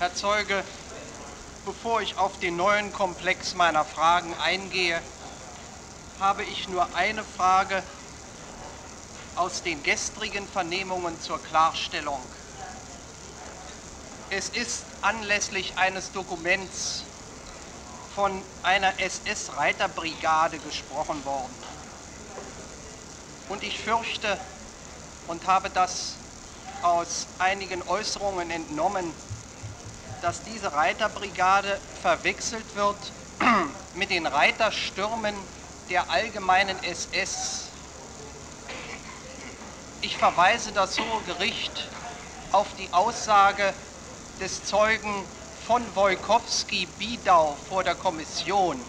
Herr Zeuge, bevor ich auf den neuen Komplex meiner Fragen eingehe, habe ich nur eine Frage aus den gestrigen Vernehmungen zur Klarstellung. Es ist anlässlich eines Dokuments von einer SS-Reiterbrigade gesprochen worden. Und ich fürchte und habe das aus einigen Äußerungen entnommen, dass diese Reiterbrigade verwechselt wird mit den Reiterstürmen der allgemeinen SS. Ich verweise das Hohe Gericht auf die Aussage des Zeugen von Wojkowski-Biedau vor der Kommission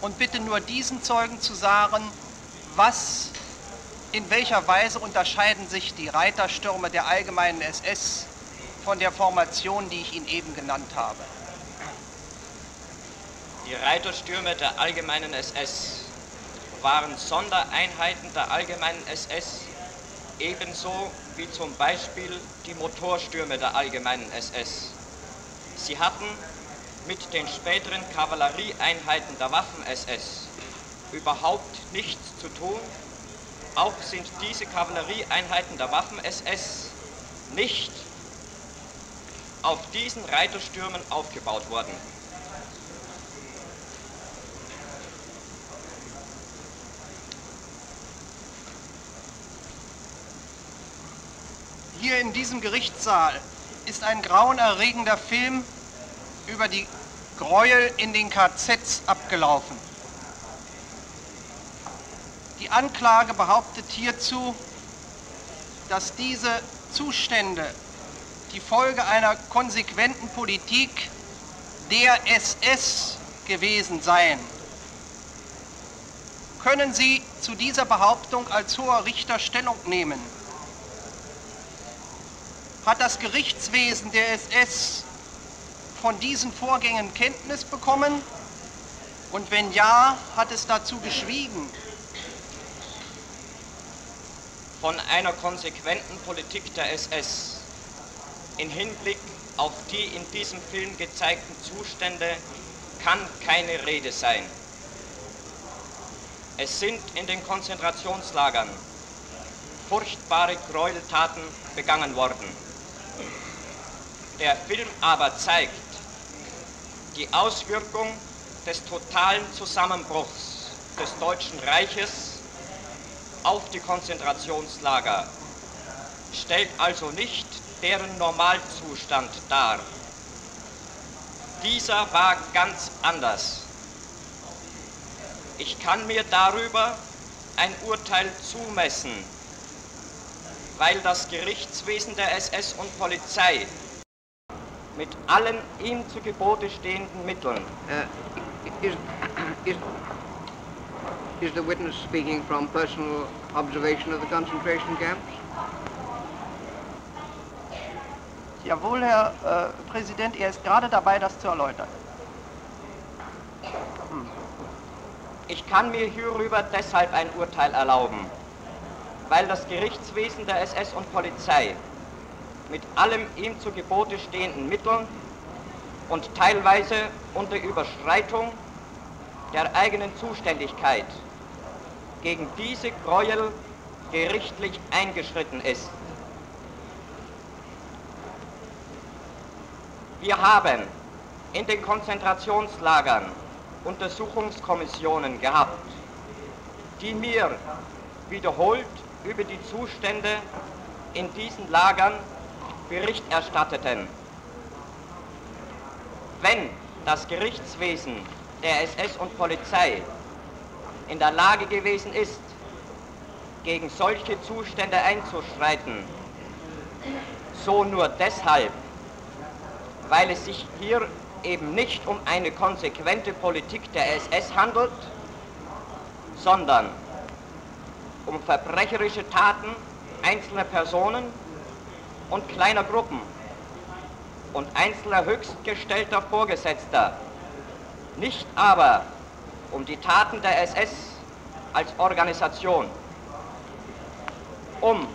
und bitte nur diesen Zeugen zu sagen, was, in welcher Weise unterscheiden sich die Reiterstürme der allgemeinen SS von der Formation, die ich Ihnen eben genannt habe. Die Reiterstürme der allgemeinen SS waren Sondereinheiten der allgemeinen SS, ebenso wie zum Beispiel die Motorstürme der allgemeinen SS. Sie hatten mit den späteren Kavallerieeinheiten der Waffen-SS überhaupt nichts zu tun. Auch sind diese Kavallerieeinheiten der Waffen-SS nicht auf diesen Reiterstürmen aufgebaut worden. Hier in diesem Gerichtssaal ist ein grauenerregender Film über die Gräuel in den KZs abgelaufen. Die Anklage behauptet hierzu, dass diese Zustände die Folge einer konsequenten Politik der SS gewesen seien. Können Sie zu dieser Behauptung als hoher Richter Stellung nehmen? Hat das Gerichtswesen der SS von diesen Vorgängen Kenntnis bekommen? Und wenn ja, hat es dazu geschwiegen? Von einer konsequenten Politik der SS in Hinblick auf die in diesem Film gezeigten Zustände kann keine Rede sein. Es sind in den Konzentrationslagern furchtbare Gräueltaten begangen worden. Der Film aber zeigt die Auswirkung des totalen Zusammenbruchs des Deutschen Reiches auf die Konzentrationslager, stellt also nicht deren Normalzustand dar. Dieser war ganz anders. Ich kann mir darüber ein Urteil zumessen, weil das Gerichtswesen der SS und Polizei mit allen ihm zu Gebote stehenden Mitteln. Uh, is, is, is the witness speaking from personal observation of the concentration camps? Jawohl, Herr äh, Präsident, er ist gerade dabei, das zu erläutern. Hm. Ich kann mir hierüber deshalb ein Urteil erlauben, weil das Gerichtswesen der SS und Polizei mit allem ihm zu Gebote stehenden Mitteln und teilweise unter Überschreitung der eigenen Zuständigkeit gegen diese Gräuel gerichtlich eingeschritten ist. Wir haben in den Konzentrationslagern Untersuchungskommissionen gehabt, die mir wiederholt über die Zustände in diesen Lagern Bericht erstatteten. Wenn das Gerichtswesen der SS und Polizei in der Lage gewesen ist, gegen solche Zustände einzuschreiten, so nur deshalb, weil es sich hier eben nicht um eine konsequente Politik der SS handelt, sondern um verbrecherische Taten einzelner Personen und kleiner Gruppen und einzelner höchstgestellter Vorgesetzter, nicht aber um die Taten der SS als Organisation. Um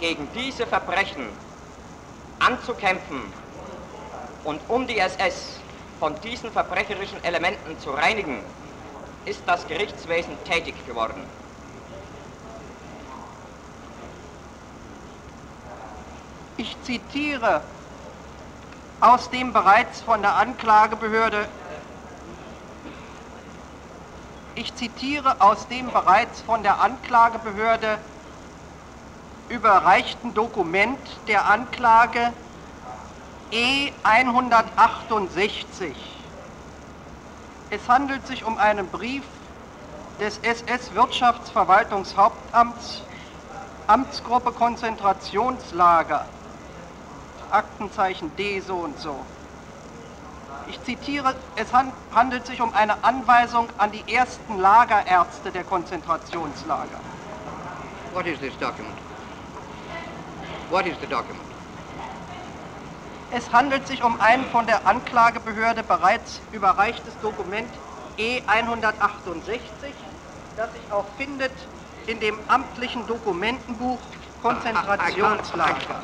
gegen diese Verbrechen anzukämpfen, Und um die SS von diesen verbrecherischen Elementen zu reinigen, ist das Gerichtswesen tätig geworden. Ich zitiere aus dem bereits von der Anklagebehörde ich zitiere aus dem bereits von der Anklagebehörde überreichten Dokument der Anklage E 168. Es handelt sich um einen Brief des SS-Wirtschaftsverwaltungshauptamts, Amtsgruppe Konzentrationslager, Aktenzeichen D so und so. Ich zitiere, es handelt sich um eine Anweisung an die ersten Lagerärzte der Konzentrationslager. What is this document? What is the document? Es handelt sich um ein von der Anklagebehörde bereits überreichtes Dokument E 168, das sich auch findet in dem amtlichen Dokumentenbuch Konzentrationslager.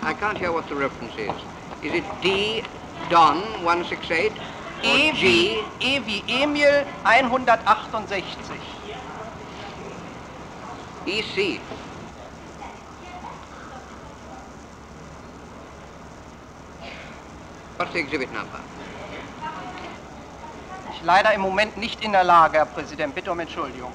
I, I, I, I can't hear what the reference is. Is it D Don 168 E wie, e wie Emil 168. EC. What's the exhibit number? Ich leider im Moment nicht in der Lage, Herr Präsident. Bitte um Entschuldigung.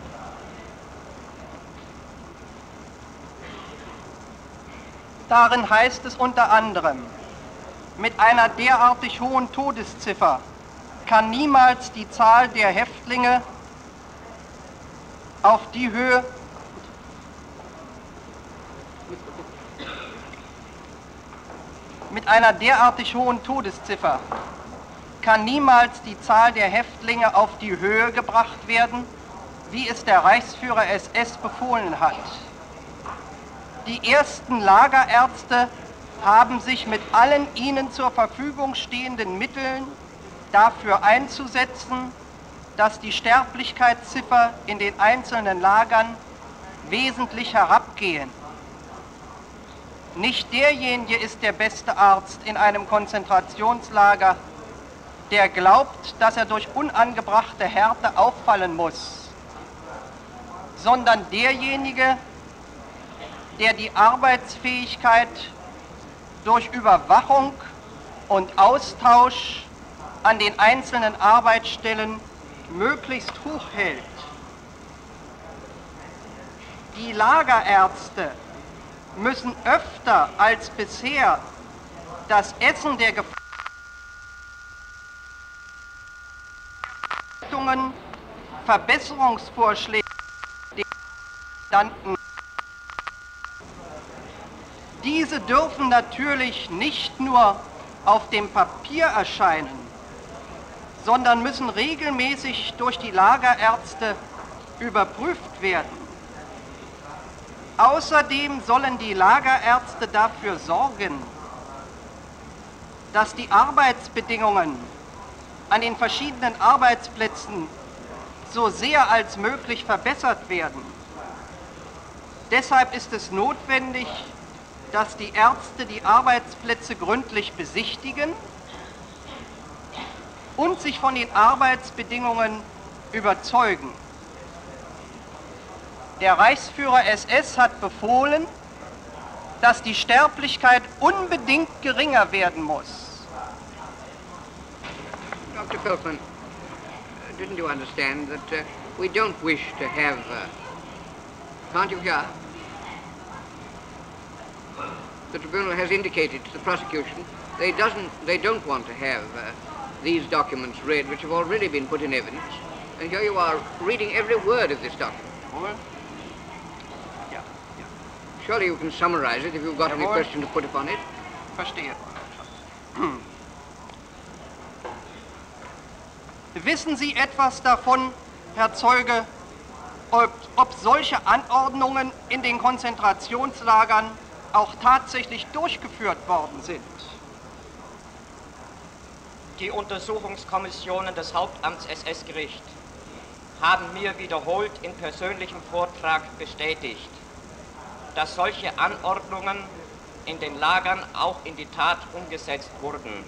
Darin heißt es unter anderem, mit einer derartig hohen Todesziffer kann niemals die Zahl der Häftlinge auf die Höhe mit einer derartig hohen Todesziffer kann niemals die Zahl der Häftlinge auf die Höhe gebracht werden, wie es der Reichsführer SS befohlen hat. Die ersten Lagerärzte haben sich mit allen ihnen zur Verfügung stehenden Mitteln dafür einzusetzen, dass die Sterblichkeitsziffer in den einzelnen Lagern wesentlich herabgehen. Nicht derjenige ist der beste Arzt in einem Konzentrationslager, der glaubt, dass er durch unangebrachte Härte auffallen muss, sondern derjenige, der die Arbeitsfähigkeit durch Überwachung und Austausch an den einzelnen Arbeitsstellen möglichst hoch hält. Die Lagerärzte müssen öfter als bisher das Essen der Gefangenen Verbesserungsvorschläge standen diese dürfen natürlich nicht nur auf dem Papier erscheinen, sondern müssen regelmäßig durch die Lagerärzte überprüft werden. Außerdem sollen die Lagerärzte dafür sorgen, dass die Arbeitsbedingungen an den verschiedenen Arbeitsplätzen so sehr als möglich verbessert werden. Deshalb ist es notwendig, dass die Ärzte die Arbeitsplätze gründlich besichtigen und sich von den Arbeitsbedingungen überzeugen. Der Reichsführer SS hat befohlen, dass die Sterblichkeit unbedingt geringer werden muss. Dr. Pilkman, didn't you understand that uh, we don't wish to have... Uh, can't you hear? the tribunal has indicated to the prosecution they, doesn't, they don't want to have uh, these documents read, which have already been put in evidence. And here you are reading every word of this document. Jawohl. Surely you can summarize it if you've got any question to put upon it. Verstehe. Wissen Sie etwas davon, Herr Zeuge, ob, ob solche Anordnungen in den Konzentrationslagern auch tatsächlich durchgeführt worden sind? Die Untersuchungskommissionen des Hauptamts SS-Gericht haben mir wiederholt in persönlichem Vortrag bestätigt, dass solche Anordnungen in den Lagern auch in die Tat umgesetzt wurden.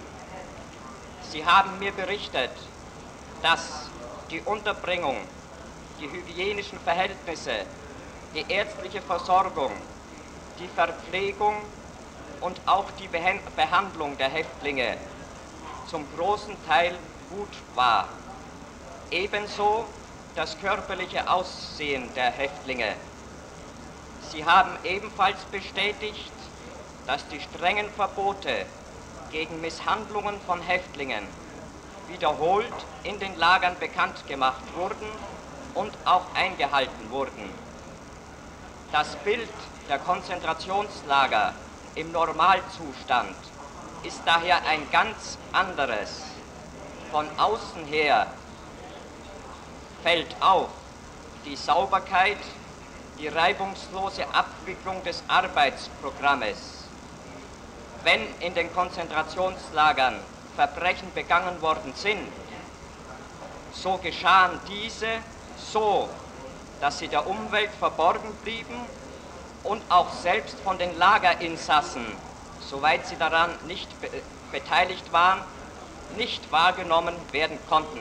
Sie haben mir berichtet, dass die Unterbringung, die hygienischen Verhältnisse, die ärztliche Versorgung, die Verpflegung und auch die Behandlung der Häftlinge zum großen Teil gut war. Ebenso das körperliche Aussehen der Häftlinge. Sie haben ebenfalls bestätigt, dass die strengen Verbote gegen Misshandlungen von Häftlingen wiederholt in den Lagern bekannt gemacht wurden und auch eingehalten wurden. Das Bild der Konzentrationslager im Normalzustand ist daher ein ganz anderes. Von außen her fällt auf die Sauberkeit, die reibungslose Abwicklung des Arbeitsprogrammes. Wenn in den Konzentrationslagern Verbrechen begangen worden sind, so geschahen diese so, dass sie der Umwelt verborgen blieben und auch selbst von den Lagerinsassen, soweit sie daran nicht be beteiligt waren, nicht wahrgenommen werden konnten.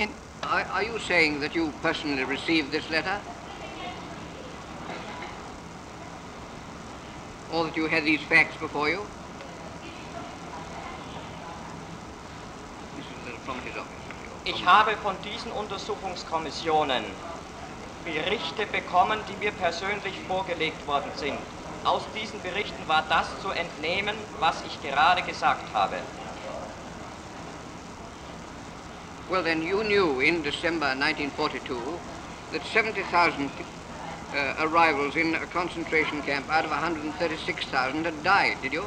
Are, are you saying that you personally received this letter? Or that you had these facts before you? This is from his office. Ich habe von diesen Untersuchungskommissionen Berichte bekommen, die mir persönlich vorgelegt worden sind. Aus diesen Berichten war das zu entnehmen, was ich gerade gesagt habe. Well, then you knew in December 1942 that 70,000 uh, arrivals in a concentration camp out of 136,000 had died, did you?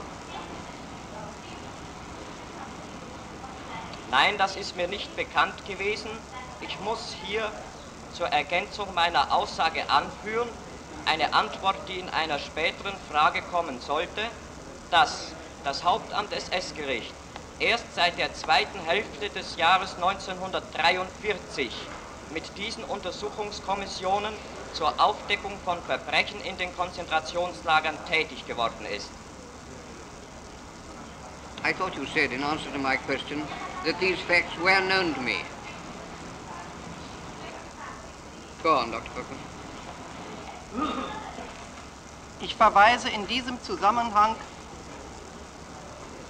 Nein, das ist mir nicht bekannt gewesen. Ich muss hier zur Ergänzung meiner Aussage anführen, eine Antwort, die in einer späteren Frage kommen sollte, dass das Hauptamt SS-Gericht erst seit der zweiten Hälfte des Jahres 1943 mit diesen Untersuchungskommissionen zur Aufdeckung von Verbrechen in den Konzentrationslagern tätig geworden ist. I thought you said in answer to my question that these facts were known to me. Go on, Dr. Cookman. Ich verweise in diesem Zusammenhang,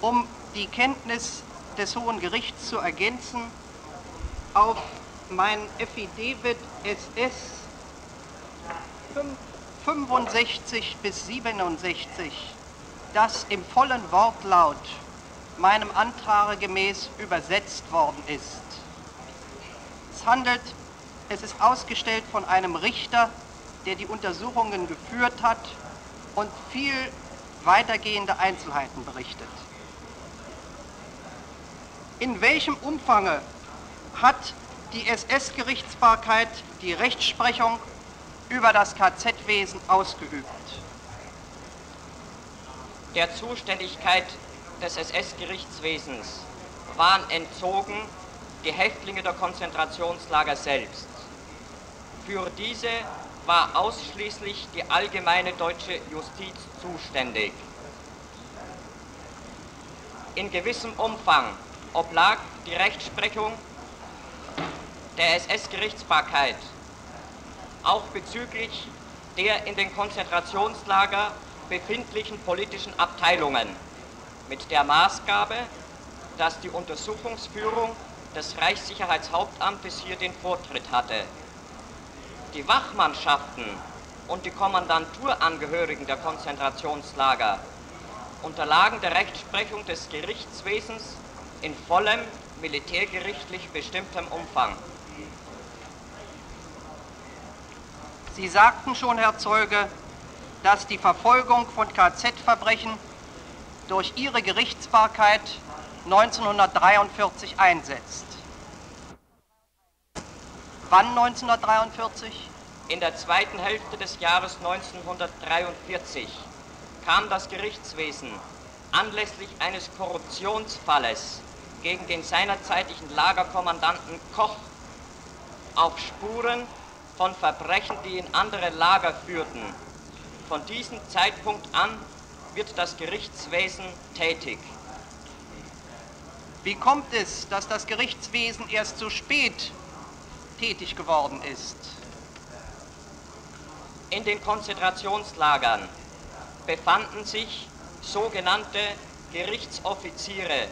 um die Kenntnis des Hohen Gerichts zu ergänzen, auf mein Affidavit SS 65 bis 67, das im vollen Wortlaut meinem Antrage gemäß übersetzt worden ist. Es handelt, es ist ausgestellt von einem Richter, der die Untersuchungen geführt hat und viel weitergehende Einzelheiten berichtet in welchem Umfang hat die SS-Gerichtsbarkeit die Rechtsprechung über das KZ-Wesen ausgeübt? Der Zuständigkeit des SS-Gerichtswesens waren entzogen die Häftlinge der Konzentrationslager selbst. Für diese war ausschließlich die allgemeine deutsche Justiz zuständig. In gewissem Umfang oblag die Rechtsprechung der SS-Gerichtsbarkeit auch bezüglich der in den Konzentrationslager befindlichen politischen Abteilungen mit der Maßgabe, dass die Untersuchungsführung des Reichssicherheitshauptamtes hier den Vortritt hatte. Die Wachmannschaften und die Kommandanturangehörigen der Konzentrationslager unterlagen der Rechtsprechung des Gerichtswesens in vollem militärgerichtlich bestimmtem Umfang. Sie sagten schon, Herr Zeuge, dass die Verfolgung von KZ-Verbrechen durch Ihre Gerichtsbarkeit 1943 einsetzt. Wann 1943? In der zweiten Hälfte des Jahres 1943 kam das Gerichtswesen anlässlich eines Korruptionsfalles gegen den seinerzeitigen Lagerkommandanten Koch auf Spuren von Verbrechen, die in andere Lager führten. Von diesem Zeitpunkt an wird das Gerichtswesen tätig. Wie kommt es, dass das Gerichtswesen erst so spät tätig geworden ist? In den Konzentrationslagern befanden sich sogenannte Gerichtsoffiziere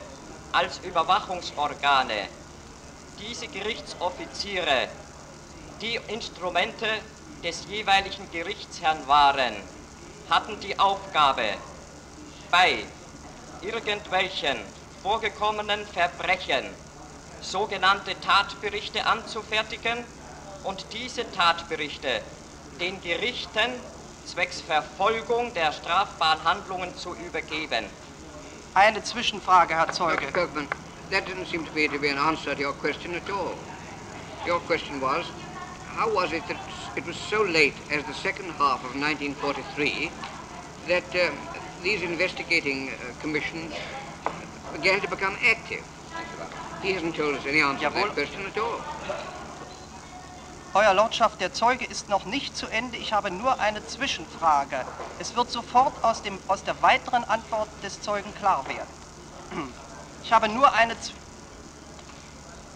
als Überwachungsorgane. Diese Gerichtsoffiziere, die Instrumente des jeweiligen Gerichtsherrn waren, hatten die Aufgabe, bei irgendwelchen vorgekommenen Verbrechen sogenannte Tatberichte anzufertigen und diese Tatberichte den Gerichten zwecks Verfolgung der strafbaren Handlungen zu übergeben. Eine Zwischenfrage, Herr Zeuge. Dr. Kirkman, that didn't seem to me to be an answer to your question at all. Your question was, how was it that it was so late as the second half of 1943 that um, these investigating uh, commissions began to become active? He hasn't told us any answer to that question at all. Euer Lordschaft, der Zeuge ist noch nicht zu Ende. Ich habe nur eine Zwischenfrage. Es wird sofort aus, dem, aus der weiteren Antwort des Zeugen klar werden. Ich habe nur eine,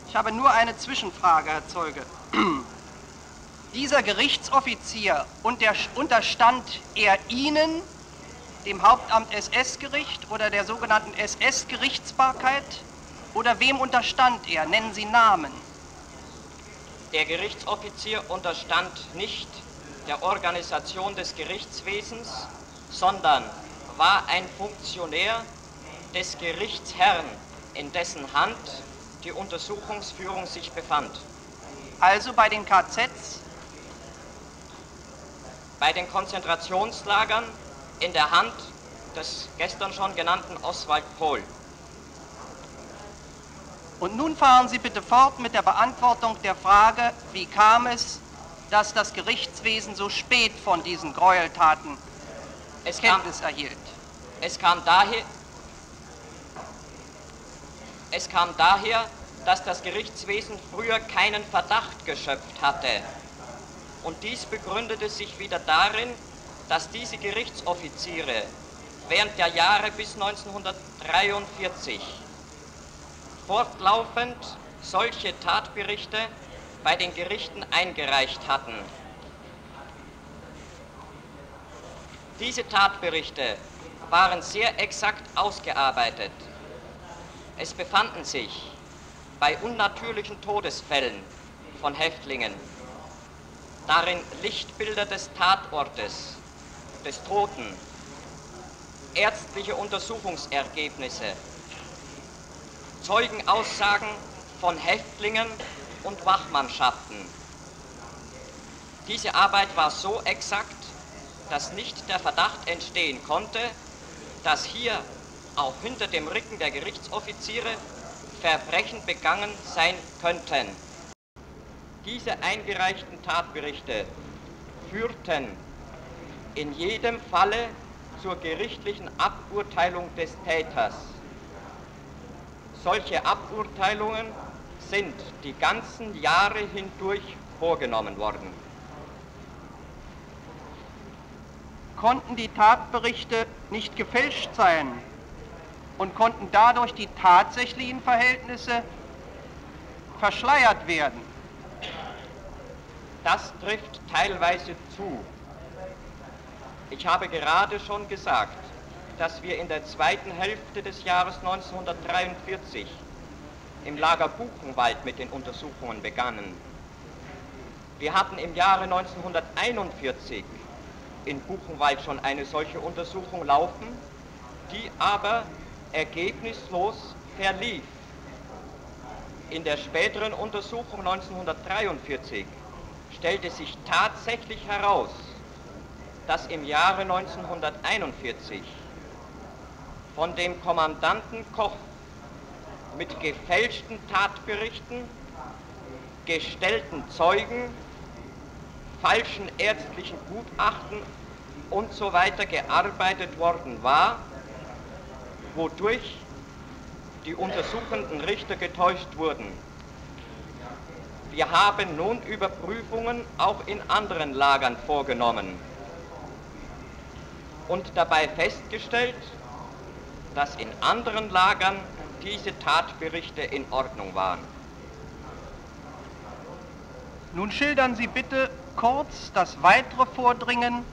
ich habe nur eine Zwischenfrage, Herr Zeuge. Dieser Gerichtsoffizier unter, unterstand er Ihnen, dem Hauptamt SS-Gericht oder der sogenannten SS-Gerichtsbarkeit? Oder wem unterstand er? Nennen Sie Namen. Der Gerichtsoffizier unterstand nicht der Organisation des Gerichtswesens, sondern war ein Funktionär des Gerichtsherrn, in dessen Hand die Untersuchungsführung sich befand. Also bei den KZs Bei den Konzentrationslagern in der Hand des gestern schon genannten Oswald Pohl. Und nun fahren Sie bitte fort mit der Beantwortung der Frage, wie kam es, dass das Gerichtswesen so spät von diesen Gräueltaten Es kam, Kenntnis erhielt. es kam daher, es kam daher, dass das Gerichtswesen früher keinen Verdacht geschöpft hatte. Und dies begründete sich wieder darin, dass diese Gerichtsoffiziere während der Jahre bis 1943 fortlaufend solche Tatberichte bei den Gerichten eingereicht hatten. Diese Tatberichte waren sehr exakt ausgearbeitet. Es befanden sich bei unnatürlichen Todesfällen von Häftlingen darin Lichtbilder des Tatortes, des Toten, ärztliche Untersuchungsergebnisse, Zeugenaussagen von Häftlingen und Wachmannschaften. Diese Arbeit war so exakt, dass nicht der Verdacht entstehen konnte, dass hier auch hinter dem Rücken der Gerichtsoffiziere Verbrechen begangen sein könnten. Diese eingereichten Tatberichte führten in jedem Falle zur gerichtlichen Aburteilung des Täters. Solche Aburteilungen sind die ganzen Jahre hindurch vorgenommen worden. Konnten die Tatberichte nicht gefälscht sein und konnten dadurch die tatsächlichen Verhältnisse verschleiert werden? Das trifft teilweise zu. Ich habe gerade schon gesagt, dass wir in der zweiten Hälfte des Jahres 1943 im Lager Buchenwald mit den Untersuchungen begannen. Wir hatten im Jahre 1941 in Buchenwald schon eine solche Untersuchung laufen, die aber ergebnislos verlief. In der späteren Untersuchung 1943 stellte sich tatsächlich heraus, dass im Jahre 1941 von dem Kommandanten Koch mit gefälschten Tatberichten, gestellten Zeugen, falschen ärztlichen Gutachten und so weiter gearbeitet worden war, wodurch die untersuchenden Richter getäuscht wurden. Wir haben nun Überprüfungen auch in anderen Lagern vorgenommen und dabei festgestellt, dass in anderen Lagern diese Tatberichte in Ordnung waren. Nun schildern Sie bitte kurz das weitere Vordringen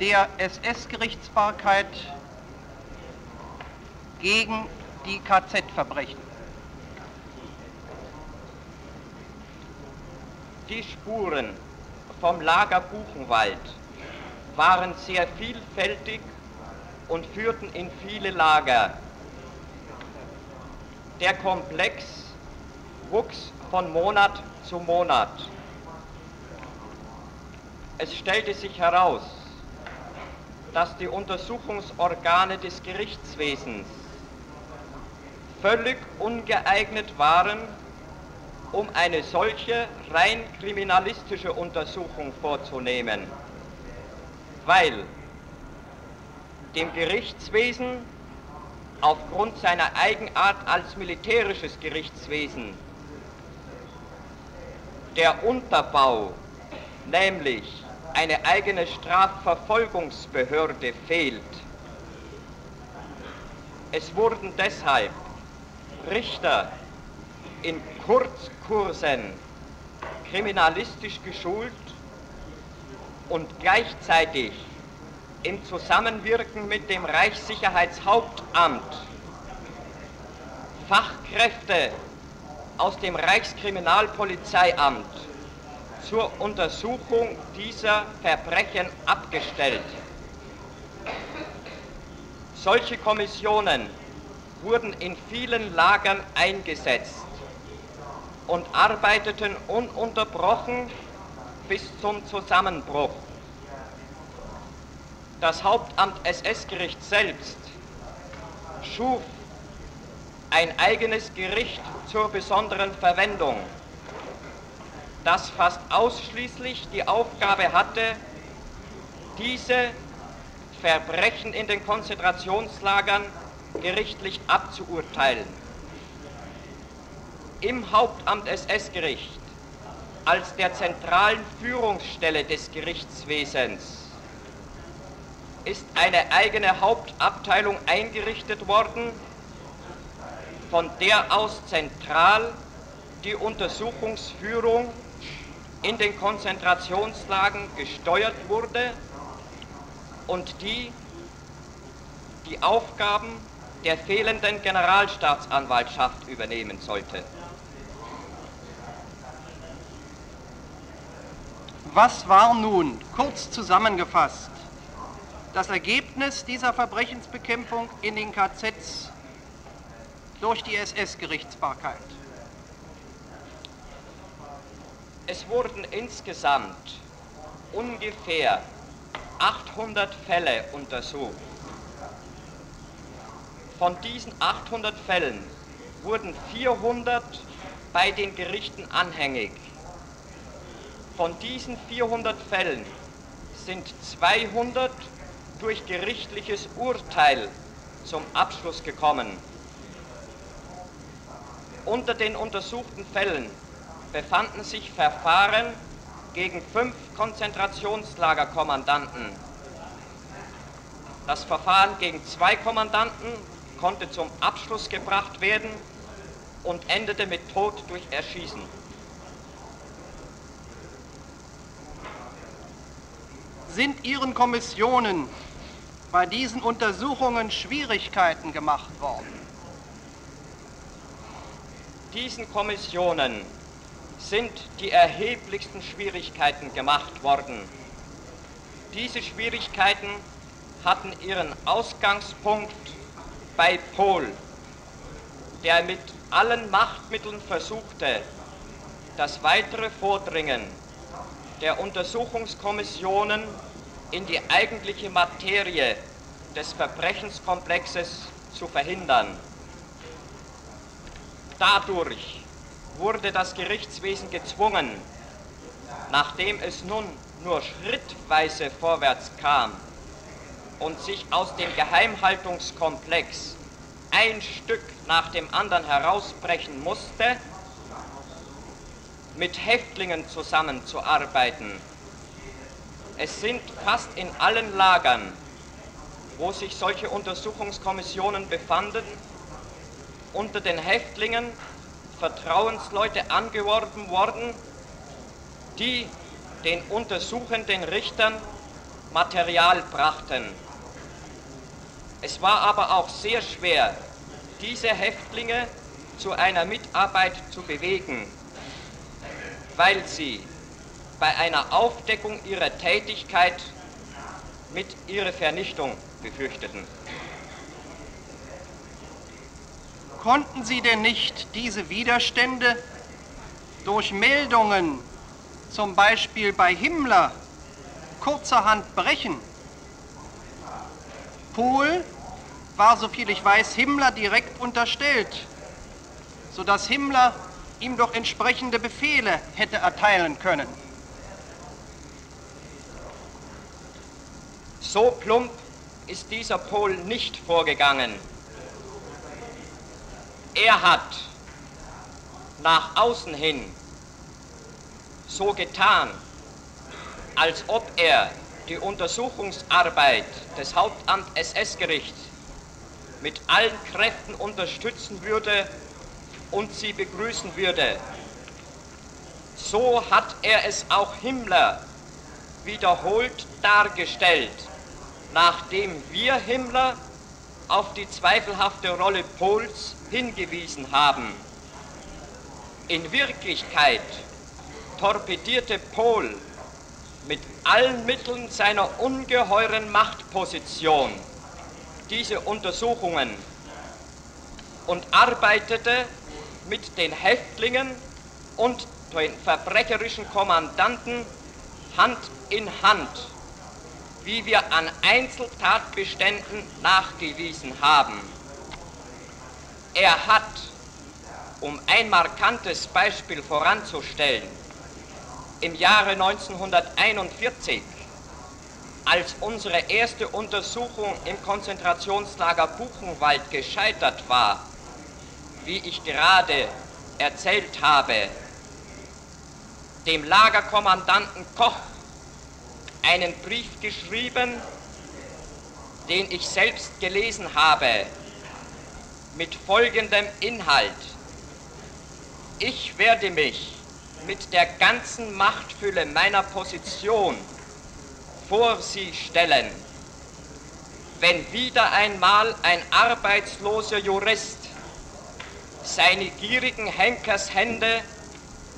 der SS-Gerichtsbarkeit gegen die KZ-Verbrechen. Die Spuren vom Lager Buchenwald waren sehr vielfältig und führten in viele Lager. Der Komplex wuchs von Monat zu Monat. Es stellte sich heraus, dass die Untersuchungsorgane des Gerichtswesens völlig ungeeignet waren, um eine solche rein kriminalistische Untersuchung vorzunehmen, weil dem Gerichtswesen aufgrund seiner Eigenart als militärisches Gerichtswesen der Unterbau, nämlich eine eigene Strafverfolgungsbehörde fehlt. Es wurden deshalb Richter in Kurzkursen kriminalistisch geschult und gleichzeitig im Zusammenwirken mit dem Reichssicherheitshauptamt Fachkräfte aus dem Reichskriminalpolizeiamt zur Untersuchung dieser Verbrechen abgestellt. Solche Kommissionen wurden in vielen Lagern eingesetzt und arbeiteten ununterbrochen bis zum Zusammenbruch. Das Hauptamt SS-Gericht selbst schuf ein eigenes Gericht zur besonderen Verwendung, das fast ausschließlich die Aufgabe hatte, diese Verbrechen in den Konzentrationslagern gerichtlich abzuurteilen. Im Hauptamt SS-Gericht als der zentralen Führungsstelle des Gerichtswesens ist eine eigene Hauptabteilung eingerichtet worden, von der aus zentral die Untersuchungsführung in den Konzentrationslagen gesteuert wurde und die die Aufgaben der fehlenden Generalstaatsanwaltschaft übernehmen sollte. Was war nun, kurz zusammengefasst, das Ergebnis dieser Verbrechensbekämpfung in den KZs durch die SS-Gerichtsbarkeit? Es wurden insgesamt ungefähr 800 Fälle untersucht. Von diesen 800 Fällen wurden 400 bei den Gerichten anhängig. Von diesen 400 Fällen sind 200 durch gerichtliches Urteil zum Abschluss gekommen. Unter den untersuchten Fällen befanden sich Verfahren gegen fünf Konzentrationslagerkommandanten. Das Verfahren gegen zwei Kommandanten konnte zum Abschluss gebracht werden und endete mit Tod durch Erschießen. Sind Ihren Kommissionen bei diesen Untersuchungen Schwierigkeiten gemacht worden? Diesen Kommissionen sind die erheblichsten Schwierigkeiten gemacht worden. Diese Schwierigkeiten hatten ihren Ausgangspunkt bei Pohl, der mit allen Machtmitteln versuchte, das weitere Vordringen der Untersuchungskommissionen in die eigentliche Materie des Verbrechenskomplexes zu verhindern. Dadurch wurde das Gerichtswesen gezwungen, nachdem es nun nur schrittweise vorwärts kam und sich aus dem Geheimhaltungskomplex ein Stück nach dem anderen herausbrechen musste, mit Häftlingen zusammenzuarbeiten. Es sind fast in allen Lagern, wo sich solche Untersuchungskommissionen befanden, unter den Häftlingen Vertrauensleute angeworben worden, die den untersuchenden Richtern Material brachten. Es war aber auch sehr schwer, diese Häftlinge zu einer Mitarbeit zu bewegen, weil sie bei einer Aufdeckung ihrer Tätigkeit mit ihrer Vernichtung befürchteten. Konnten Sie denn nicht diese Widerstände durch Meldungen, zum Beispiel bei Himmler, kurzerhand brechen? Pohl war, soviel ich weiß, Himmler direkt unterstellt, sodass Himmler ihm doch entsprechende Befehle hätte erteilen können. So plump ist dieser Pohl nicht vorgegangen. Er hat nach außen hin so getan, als ob er die Untersuchungsarbeit des Hauptamt SS-Gerichts mit allen Kräften unterstützen würde und sie begrüßen würde. So hat er es auch Himmler wiederholt dargestellt, nachdem wir Himmler auf die zweifelhafte Rolle Pohls hingewiesen haben. In Wirklichkeit torpedierte Pohl mit allen Mitteln seiner ungeheuren Machtposition diese Untersuchungen und arbeitete mit den Häftlingen und den verbrecherischen Kommandanten Hand in Hand, wie wir an Einzeltatbeständen nachgewiesen haben. Er hat, um ein markantes Beispiel voranzustellen, im Jahre 1941, als unsere erste Untersuchung im Konzentrationslager Buchenwald gescheitert war, wie ich gerade erzählt habe, dem Lagerkommandanten Koch einen Brief geschrieben, den ich selbst gelesen habe, mit folgendem Inhalt. Ich werde mich mit der ganzen Machtfülle meiner Position vor Sie stellen, wenn wieder einmal ein arbeitsloser Jurist seine gierigen Henkershände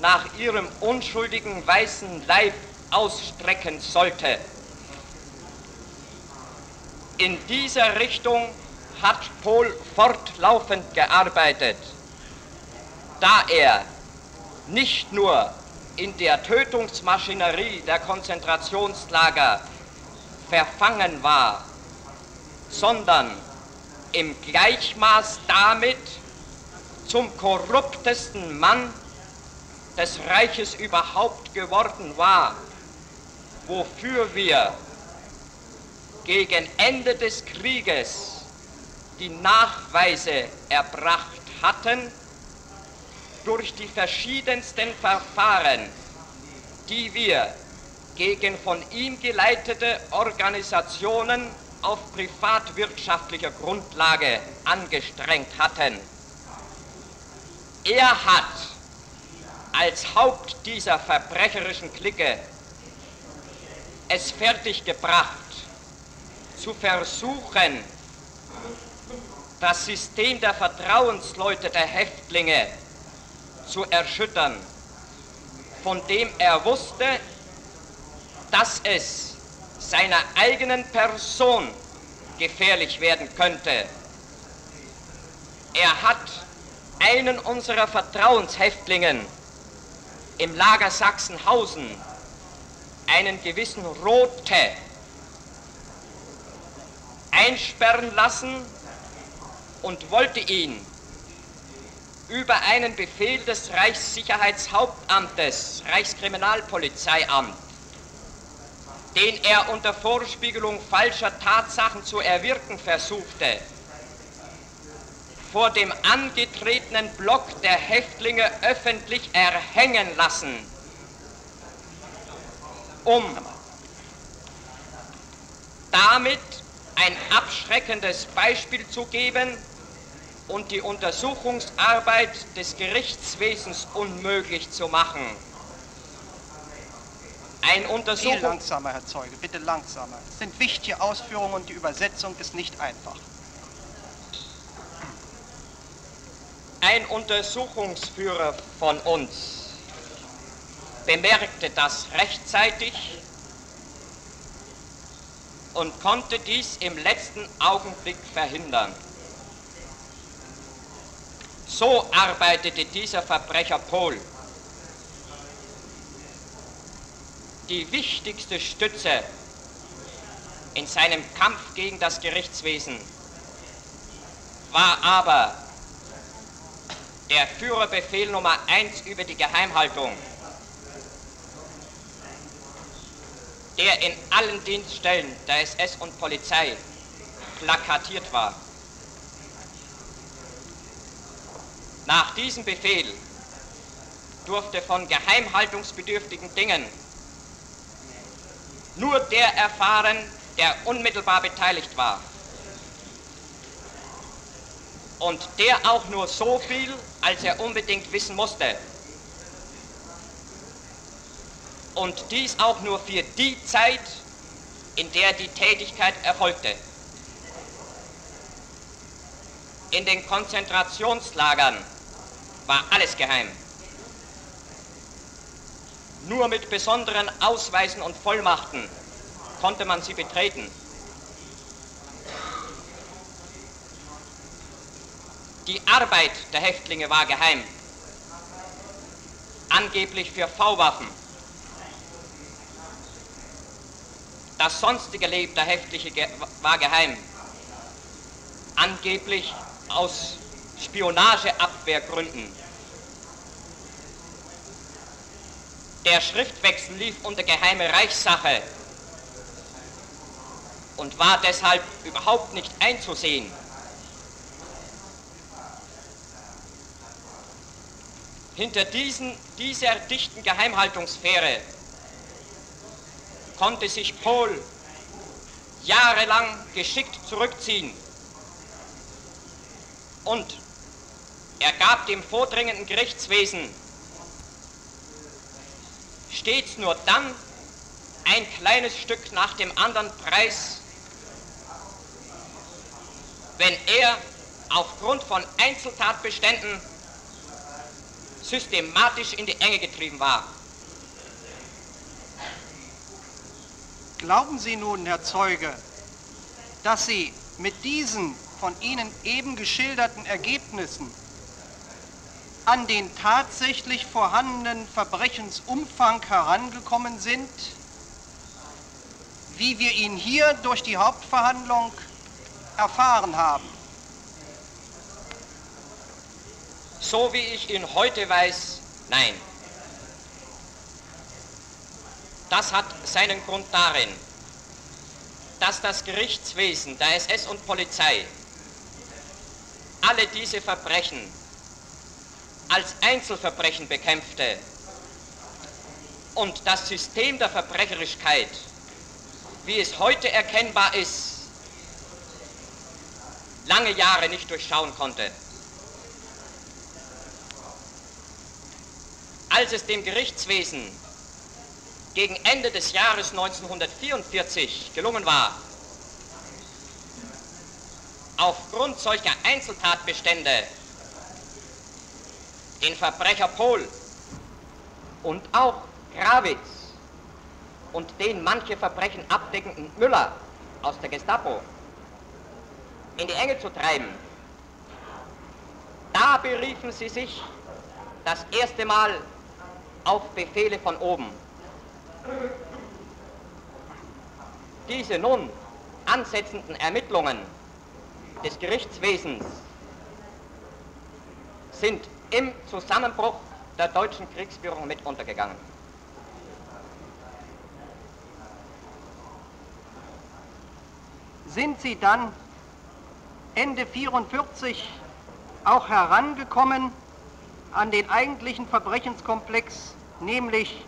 nach ihrem unschuldigen weißen Leib ausstrecken sollte. In dieser Richtung hat Pohl fortlaufend gearbeitet, da er nicht nur in der Tötungsmaschinerie der Konzentrationslager verfangen war, sondern im Gleichmaß damit zum korruptesten Mann des Reiches überhaupt geworden war, wofür wir gegen Ende des Krieges die Nachweise erbracht hatten, durch die verschiedensten Verfahren, die wir gegen von ihm geleitete Organisationen auf privatwirtschaftlicher Grundlage angestrengt hatten. Er hat als Haupt dieser verbrecherischen Clique es fertiggebracht, zu versuchen, das System der Vertrauensleute der Häftlinge zu erschüttern, von dem er wusste, dass es seiner eigenen Person gefährlich werden könnte. Er hat einen unserer Vertrauenshäftlingen im Lager Sachsenhausen, einen gewissen Rote, einsperren lassen und wollte ihn über einen Befehl des Reichssicherheitshauptamtes, Reichskriminalpolizeiamt, den er unter Vorspiegelung falscher Tatsachen zu erwirken versuchte, vor dem angetretenen Block der Häftlinge öffentlich erhängen lassen, um damit ein abschreckendes Beispiel zu geben und die Untersuchungsarbeit des Gerichtswesens unmöglich zu machen. Ein Untersuchung Viel langsamer, Herr Zeuge, bitte langsamer. Es sind wichtige Ausführungen und die Übersetzung ist nicht einfach. Ein Untersuchungsführer von uns bemerkte das rechtzeitig und konnte dies im letzten Augenblick verhindern. So arbeitete dieser Verbrecher Pohl. Die wichtigste Stütze in seinem Kampf gegen das Gerichtswesen war aber der Führerbefehl Nummer 1 über die Geheimhaltung, der in allen Dienststellen der SS und Polizei plakatiert war. Nach diesem Befehl durfte von geheimhaltungsbedürftigen Dingen nur der erfahren, der unmittelbar beteiligt war. Und der auch nur so viel, als er unbedingt wissen musste. Und dies auch nur für die Zeit, in der die Tätigkeit erfolgte. In den Konzentrationslagern war alles geheim. Nur mit besonderen Ausweisen und Vollmachten konnte man sie betreten. Die Arbeit der Häftlinge war geheim, angeblich für V-Waffen. Das sonstige Leben der Häftlinge war geheim, angeblich aus Spionageabwehrgründen. Der Schriftwechsel lief unter geheime Reichssache und war deshalb überhaupt nicht einzusehen. Hinter diesen, dieser dichten Geheimhaltungssphäre konnte sich Pohl jahrelang geschickt zurückziehen und er gab dem vordringenden Gerichtswesen stets nur dann ein kleines Stück nach dem anderen Preis, wenn er aufgrund von Einzeltatbeständen systematisch in die Enge getrieben war. Glauben Sie nun, Herr Zeuge, dass Sie mit diesen von Ihnen eben geschilderten Ergebnissen an den tatsächlich vorhandenen Verbrechensumfang herangekommen sind, wie wir ihn hier durch die Hauptverhandlung erfahren haben. So wie ich ihn heute weiß, nein. Das hat seinen Grund darin, dass das Gerichtswesen, der SS und Polizei alle diese Verbrechen als Einzelverbrechen bekämpfte und das System der Verbrecherischkeit, wie es heute erkennbar ist, lange Jahre nicht durchschauen konnte. Als es dem Gerichtswesen gegen Ende des Jahres 1944 gelungen war, aufgrund solcher Einzeltatbestände den Verbrecher Pohl und auch Grawitz und den manche Verbrechen abdeckenden Müller aus der Gestapo in die Enge zu treiben. Da beriefen sie sich das erste Mal auf Befehle von oben. Diese nun ansetzenden Ermittlungen des Gerichtswesens sind im Zusammenbruch der deutschen Kriegsführung mit untergegangen. Sind Sie dann Ende 1944 auch herangekommen an den eigentlichen Verbrechenskomplex, nämlich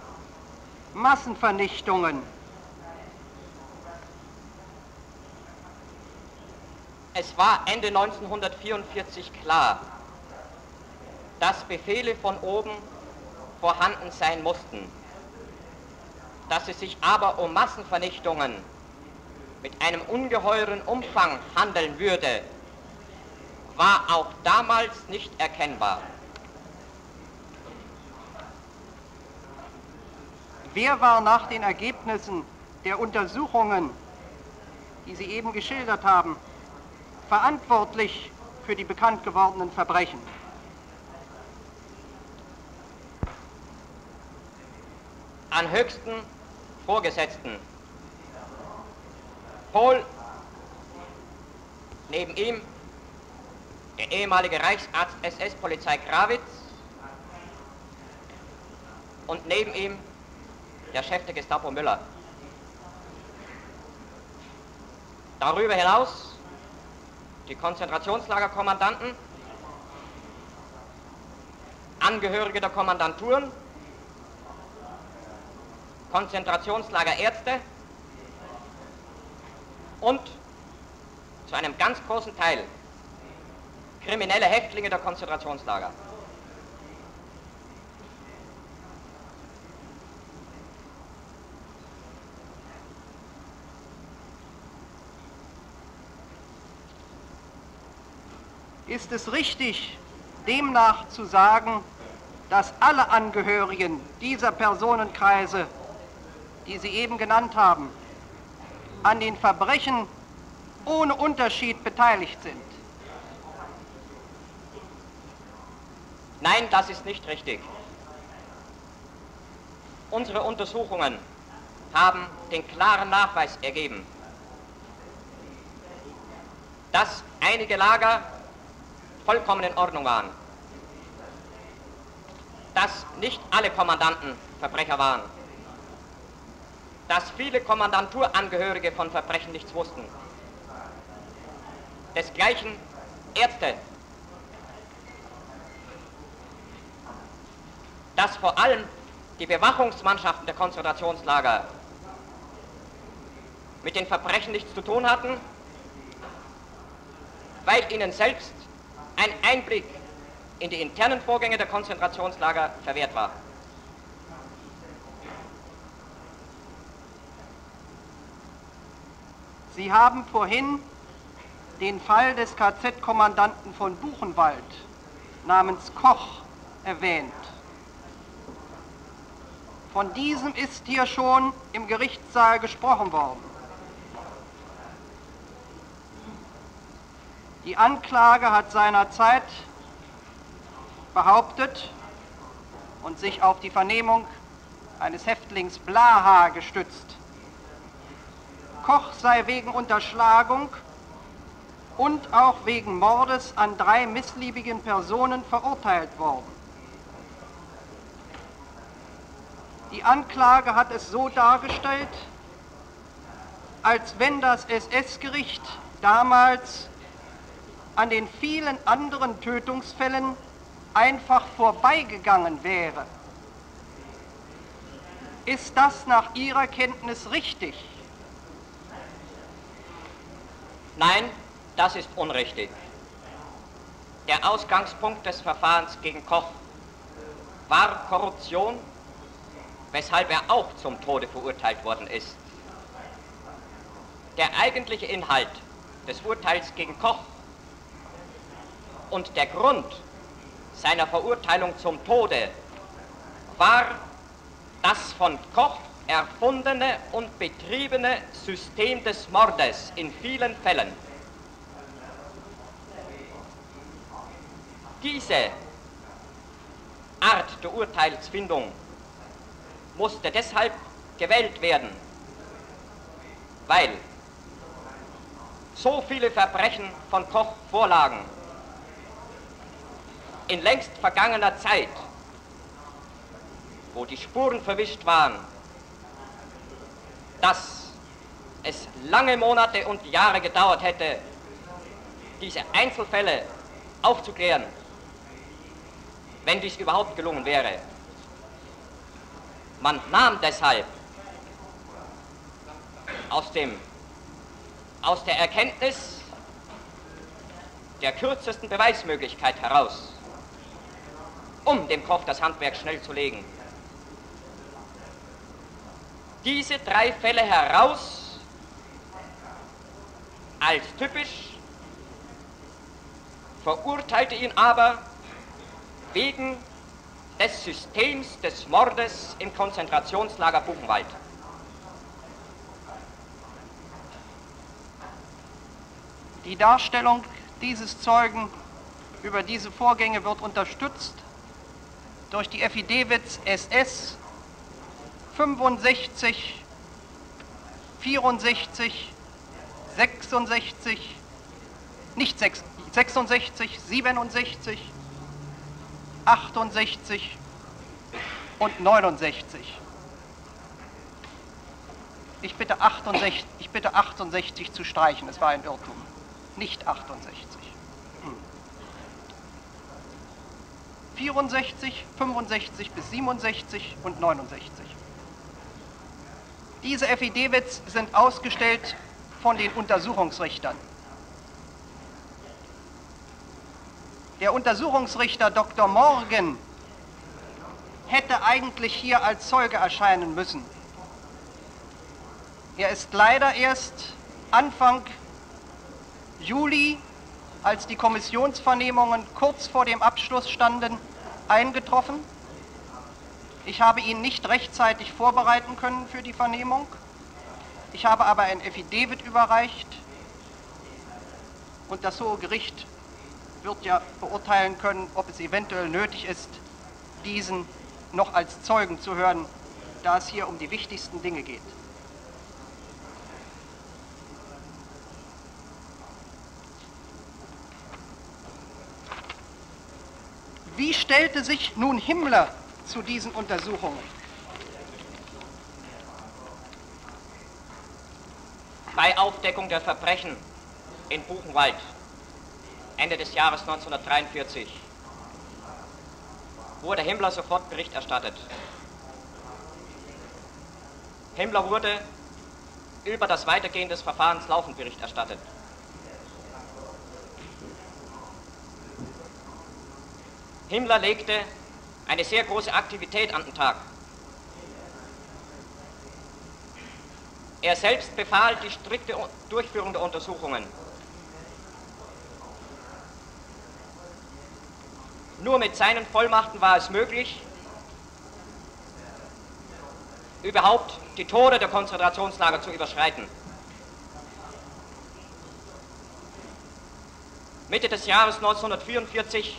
Massenvernichtungen. Es war Ende 1944 klar, dass Befehle von oben vorhanden sein mussten. Dass es sich aber um Massenvernichtungen mit einem ungeheuren Umfang handeln würde, war auch damals nicht erkennbar. Wer war nach den Ergebnissen der Untersuchungen, die Sie eben geschildert haben, verantwortlich für die bekannt gewordenen Verbrechen? An höchsten Vorgesetzten. Kohl, neben ihm der ehemalige Reichsarzt SS-Polizei Krawitz und neben ihm der Chef der Gestapo Müller. Darüber hinaus die Konzentrationslagerkommandanten, Angehörige der Kommandanturen, Konzentrationslagerärzte und zu einem ganz großen Teil kriminelle Häftlinge der Konzentrationslager. Ist es richtig, demnach zu sagen, dass alle Angehörigen dieser Personenkreise, die Sie eben genannt haben, an den Verbrechen ohne Unterschied beteiligt sind? Nein, das ist nicht richtig. Unsere Untersuchungen haben den klaren Nachweis ergeben, dass einige Lager vollkommen in Ordnung waren, dass nicht alle Kommandanten Verbrecher waren, dass viele Kommandanturangehörige von Verbrechen nichts wussten, desgleichen Ärzte. Dass vor allem die Bewachungsmannschaften der Konzentrationslager mit den Verbrechen nichts zu tun hatten, weil ihnen selbst ein Einblick in die internen Vorgänge der Konzentrationslager verwehrt war. Sie haben vorhin den Fall des KZ-Kommandanten von Buchenwald namens Koch erwähnt. Von diesem ist hier schon im Gerichtssaal gesprochen worden. Die Anklage hat seinerzeit behauptet und sich auf die Vernehmung eines Häftlings Blaha gestützt. Koch sei wegen Unterschlagung und auch wegen Mordes an drei missliebigen Personen verurteilt worden. Die Anklage hat es so dargestellt, als wenn das SS-Gericht damals an den vielen anderen Tötungsfällen einfach vorbeigegangen wäre. Ist das nach Ihrer Kenntnis richtig? Nein, das ist unrichtig. Der Ausgangspunkt des Verfahrens gegen Koch war Korruption weshalb er auch zum Tode verurteilt worden ist. Der eigentliche Inhalt des Urteils gegen Koch und der Grund seiner Verurteilung zum Tode war das von Koch erfundene und betriebene System des Mordes in vielen Fällen. Diese Art der Urteilsfindung musste deshalb gewählt werden, weil so viele Verbrechen von Koch vorlagen. In längst vergangener Zeit, wo die Spuren verwischt waren, dass es lange Monate und Jahre gedauert hätte, diese Einzelfälle aufzuklären, wenn dies überhaupt gelungen wäre. Man nahm deshalb aus, dem, aus der Erkenntnis der kürzesten Beweismöglichkeit heraus, um dem Koch das Handwerk schnell zu legen, diese drei Fälle heraus als typisch, verurteilte ihn aber wegen des Systems des Mordes im Konzentrationslager Buchenwald. Die Darstellung dieses Zeugen über diese Vorgänge wird unterstützt durch die Affidavits SS 65, 64, 66, nicht 66, 67, 68 und 69. Ich bitte 68, ich bitte 68 zu streichen, es war ein Irrtum nicht 68. 64, 65 bis 67 und 69. Diese Affidavits sind ausgestellt von den Untersuchungsrichtern. Der Untersuchungsrichter Dr. Morgan hätte eigentlich hier als Zeuge erscheinen müssen. Er ist leider erst Anfang Juli, als die Kommissionsvernehmungen kurz vor dem Abschluss standen, eingetroffen. Ich habe ihn nicht rechtzeitig vorbereiten können für die Vernehmung. Ich habe aber ein Affidavit überreicht und das Hohe Gericht wird ja beurteilen können, ob es eventuell nötig ist, diesen noch als Zeugen zu hören, da es hier um die wichtigsten Dinge geht. Wie stellte sich nun Himmler zu diesen Untersuchungen? Bei Aufdeckung der Verbrechen in Buchenwald Ende des Jahres 1943 wurde Himmler sofort Bericht erstattet. Himmler wurde über das Weitergehen des Verfahrens laufend Bericht erstattet. Himmler legte eine sehr große Aktivität an den Tag. Er selbst befahl die strikte Durchführung der Untersuchungen. Nur mit seinen Vollmachten war es möglich, überhaupt die Tore der Konzentrationslager zu überschreiten. Mitte des Jahres 1944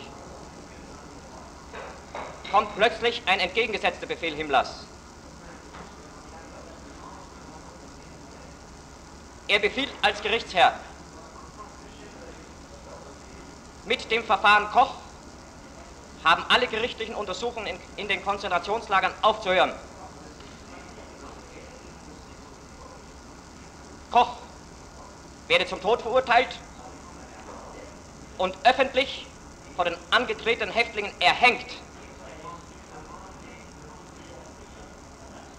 kommt plötzlich ein entgegengesetzter Befehl Himmlers. Er befiehlt als Gerichtsherr, mit dem Verfahren Koch haben alle gerichtlichen Untersuchungen in, in den Konzentrationslagern aufzuhören. Koch werde zum Tod verurteilt und öffentlich vor den angetretenen Häftlingen erhängt.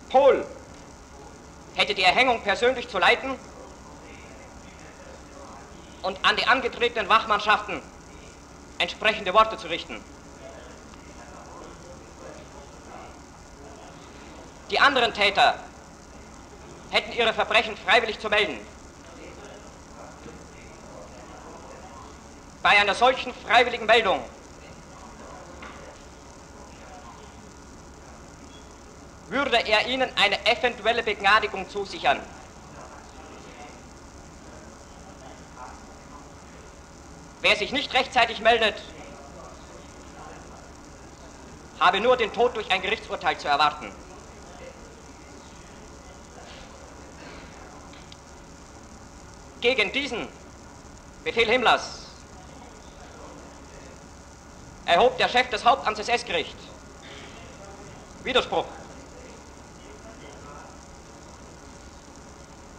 Pohl hätte die Erhängung persönlich zu leiten und an die angetretenen Wachmannschaften entsprechende Worte zu richten. Die anderen Täter hätten ihre Verbrechen freiwillig zu melden. Bei einer solchen freiwilligen Meldung würde er ihnen eine eventuelle Begnadigung zusichern. Wer sich nicht rechtzeitig meldet, habe nur den Tod durch ein Gerichtsurteil zu erwarten. Gegen diesen Befehl Himmlers erhob der Chef des Hauptamts SS-Gericht Widerspruch.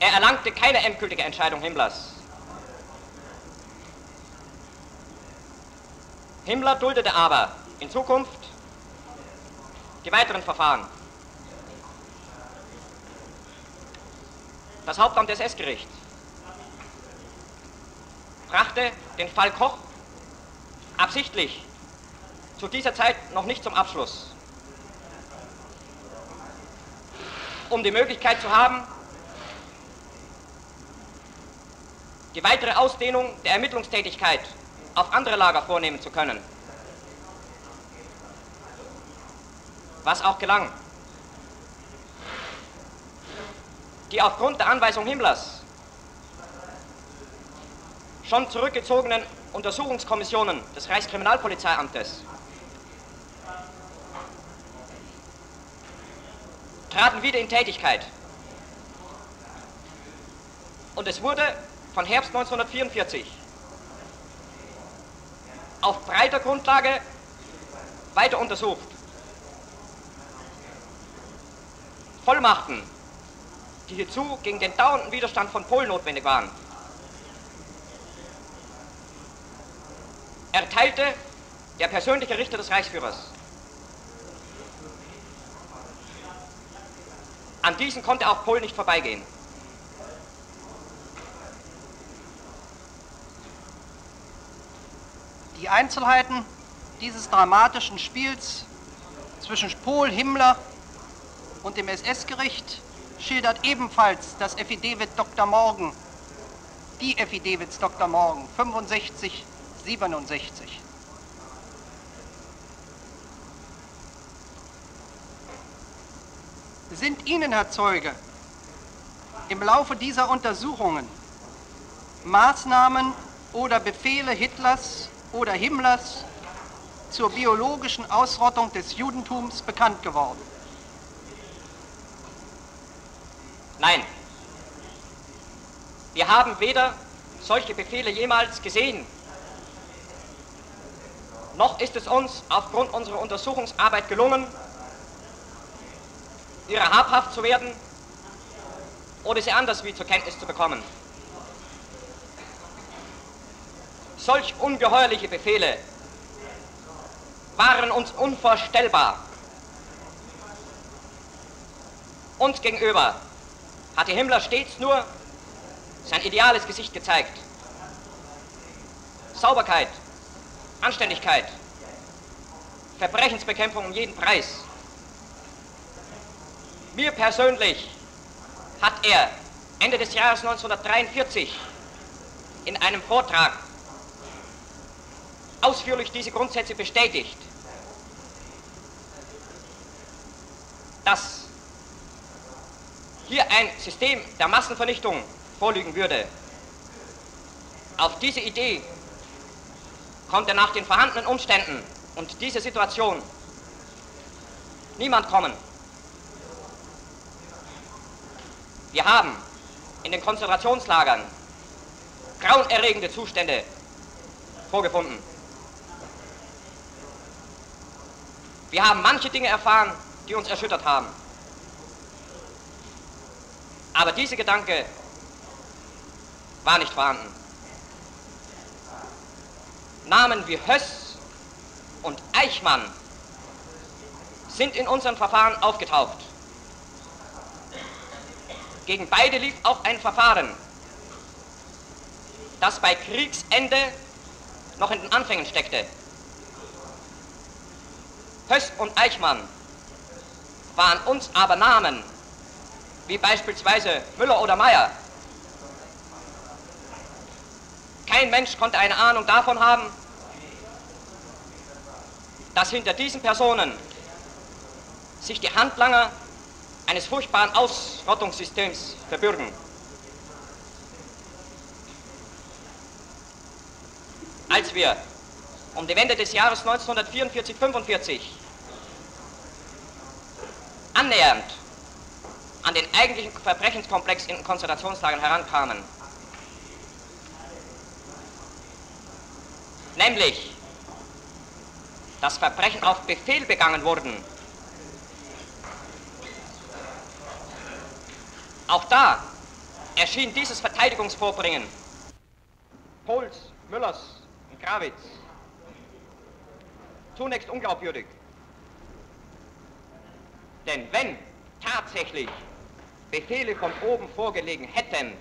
Er erlangte keine endgültige Entscheidung Himmlers. Himmler duldete aber in Zukunft die weiteren Verfahren. Das Hauptamt des SS-Gerichts brachte den Fall Koch absichtlich zu dieser Zeit noch nicht zum Abschluss, um die Möglichkeit zu haben, die weitere Ausdehnung der Ermittlungstätigkeit auf andere Lager vornehmen zu können. Was auch gelang. Die aufgrund der Anweisung Himmlers schon zurückgezogenen Untersuchungskommissionen des Reichskriminalpolizeiamtes traten wieder in Tätigkeit. Und es wurde von Herbst 1944 auf breiter Grundlage weiter untersucht. Vollmachten, die hierzu gegen den dauernden Widerstand von Polen notwendig waren, erteilte der persönliche Richter des Reichsführers. An diesen konnte auch Polen nicht vorbeigehen. Einzelheiten dieses dramatischen Spiels zwischen Pohl, Himmler und dem SS-Gericht schildert ebenfalls das Affidavit Dr. Morgan, die Affidavits Dr. Morgan, 65, 67. Sind Ihnen, Herr Zeuge, im Laufe dieser Untersuchungen Maßnahmen oder Befehle Hitlers oder Himmlers zur biologischen Ausrottung des Judentums bekannt geworden? Nein. Wir haben weder solche Befehle jemals gesehen, noch ist es uns aufgrund unserer Untersuchungsarbeit gelungen, ihrer habhaft zu werden oder sie anders wie zur Kenntnis zu bekommen. Solch ungeheuerliche Befehle waren uns unvorstellbar. Uns gegenüber hatte Himmler stets nur sein ideales Gesicht gezeigt. Sauberkeit, Anständigkeit, Verbrechensbekämpfung um jeden Preis. Mir persönlich hat er Ende des Jahres 1943 in einem Vortrag ausführlich diese Grundsätze bestätigt, dass hier ein System der Massenvernichtung vorliegen würde. Auf diese Idee konnte nach den vorhandenen Umständen und dieser Situation niemand kommen. Wir haben in den Konzentrationslagern grauenerregende Zustände vorgefunden. Wir haben manche Dinge erfahren, die uns erschüttert haben. Aber dieser Gedanke war nicht vorhanden. Namen wie Höss und Eichmann sind in unseren Verfahren aufgetaucht. Gegen beide lief auch ein Verfahren, das bei Kriegsende noch in den Anfängen steckte. Höss und Eichmann waren uns aber Namen, wie beispielsweise Müller oder Meyer. Kein Mensch konnte eine Ahnung davon haben, dass hinter diesen Personen sich die Handlanger eines furchtbaren Ausrottungssystems verbürgen. Als wir um die Wende des Jahres 1944-45 annähernd an den eigentlichen Verbrechenskomplex in Konzentrationslagern herankamen. Nämlich, dass Verbrechen auf Befehl begangen wurden. Auch da erschien dieses Verteidigungsvorbringen Pohls, Müllers und Grawitz zunächst unglaubwürdig. Denn wenn tatsächlich Befehle von oben vorgelegen hätten,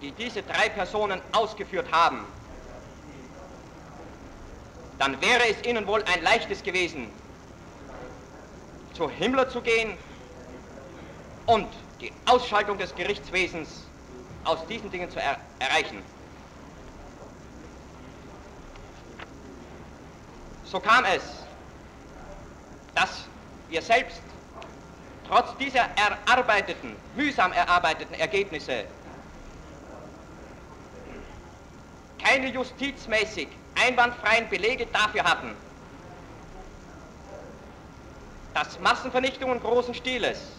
die diese drei Personen ausgeführt haben, dann wäre es ihnen wohl ein leichtes gewesen, zu Himmler zu gehen und die Ausschaltung des Gerichtswesens aus diesen Dingen zu er erreichen. So kam es, dass wir selbst trotz dieser erarbeiteten, mühsam erarbeiteten Ergebnisse keine justizmäßig einwandfreien Belege dafür hatten, dass Massenvernichtungen großen Stiles,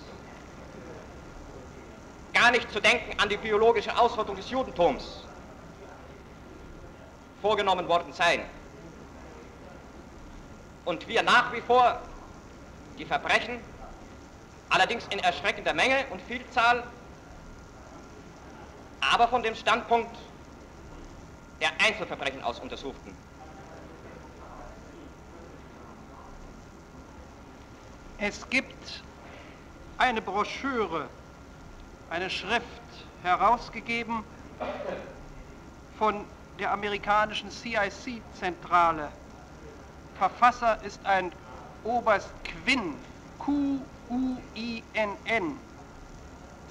gar nicht zu denken an die biologische Ausrottung des Judentums, vorgenommen worden seien. Und wir nach wie vor die Verbrechen, allerdings in erschreckender Menge und Vielzahl, aber von dem Standpunkt der Einzelverbrechen aus untersuchten. Es gibt eine Broschüre, eine Schrift herausgegeben von der amerikanischen CIC-Zentrale. Verfasser ist ein Oberst Quinn, Q-U-I-N-N.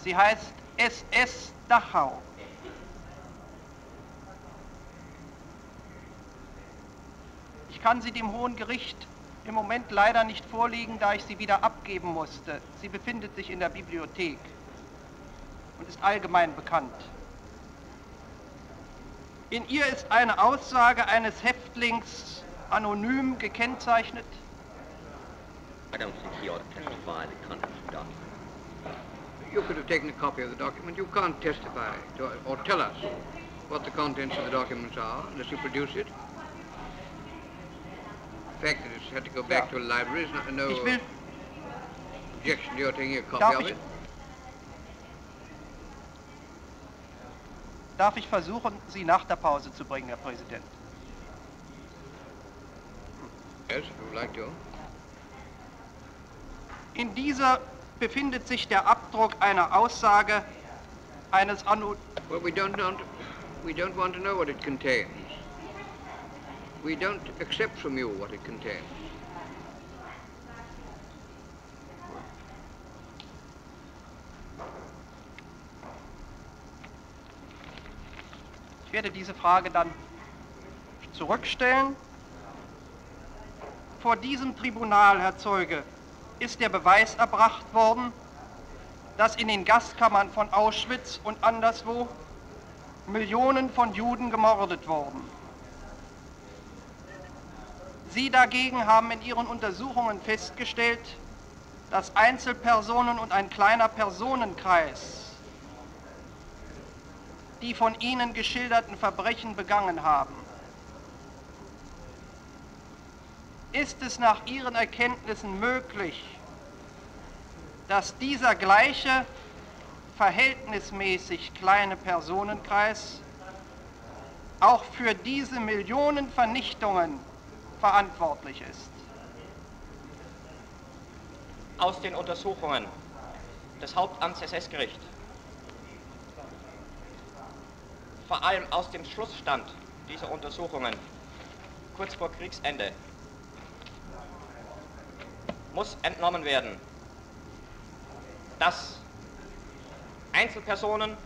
Sie heißt SS Dachau. Ich kann sie dem Hohen Gericht im Moment leider nicht vorliegen, da ich sie wieder abgeben musste. Sie befindet sich in der Bibliothek und ist allgemein bekannt. In ihr ist eine Aussage eines Häftlings anonym gekennzeichnet. I don't think he ought to testify the contents of the document. You could have taken a copy of the document. You can't testify to, or tell us what the contents of the documents are unless you produce it. The fact that it's had to go back Ja. to a library is not, no Ich will, objection to your taking a copy Darf of it. darf ich versuchen, Sie nach der Pause zu bringen, Herr Präsident? Yes, if you would like to. In dieser befindet sich der Abdruck einer Aussage eines Ano Well, we don't want, we don't want to know what it contains. We don't accept from you what it contains. Ich werde diese Frage dann zurückstellen. Vor diesem Tribunal, Herr Zeuge, ist der Beweis erbracht worden, dass in den Gaskammern von Auschwitz und anderswo Millionen von Juden gemordet wurden. Sie dagegen haben in Ihren Untersuchungen festgestellt, dass Einzelpersonen und ein kleiner Personenkreis die von Ihnen geschilderten Verbrechen begangen haben. Ist es nach Ihren Erkenntnissen möglich, dass dieser gleiche, verhältnismäßig kleine Personenkreis auch für diese Millionen Vernichtungen verantwortlich ist? Aus den Untersuchungen des Hauptamts SS-Gericht, vor allem aus dem Schlussstand dieser Untersuchungen, kurz vor Kriegsende, muss entnommen werden, dass Einzelpersonen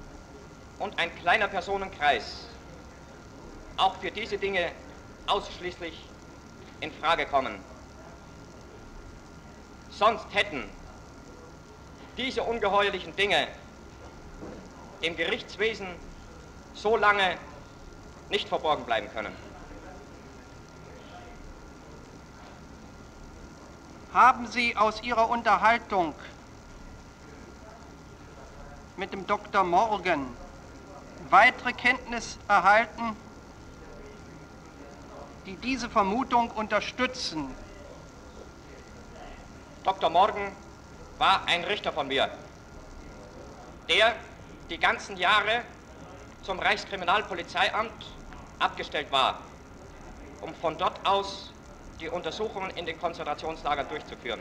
und ein kleiner Personenkreis auch für diese Dinge ausschließlich in Frage kommen. Sonst hätten diese ungeheuerlichen Dinge im Gerichtswesen so lange nicht verborgen bleiben können. Haben Sie aus Ihrer Unterhaltung mit dem Dr. Morgan weitere Kenntnis erhalten, die diese Vermutung unterstützen? Dr. Morgan war ein Richter von mir, der die ganzen Jahre zum Reichskriminalpolizeiamt abgestellt war. um von dort aus die Untersuchungen in den Konzentrationslagern durchzuführen.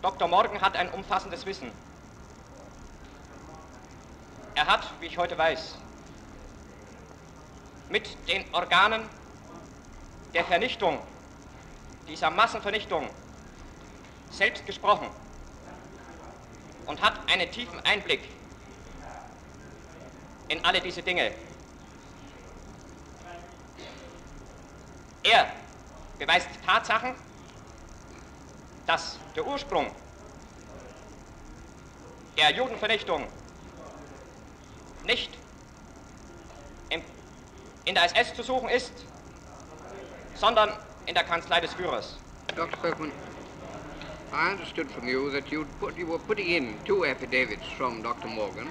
Dr. Morgan hat ein umfassendes Wissen. Er hat, wie ich heute weiß, mit den Organen der Vernichtung, dieser Massenvernichtung, selbst gesprochen und hat einen tiefen Einblick in alle diese Dinge. Er beweist Tatsachen, dass der Ursprung der Judenvernichtung nicht in der SS zu suchen ist, sondern in der Kanzlei des Führers. Dr. Bergman, I understood from you that put, you were putting in two affidavits from Dr. Morgan.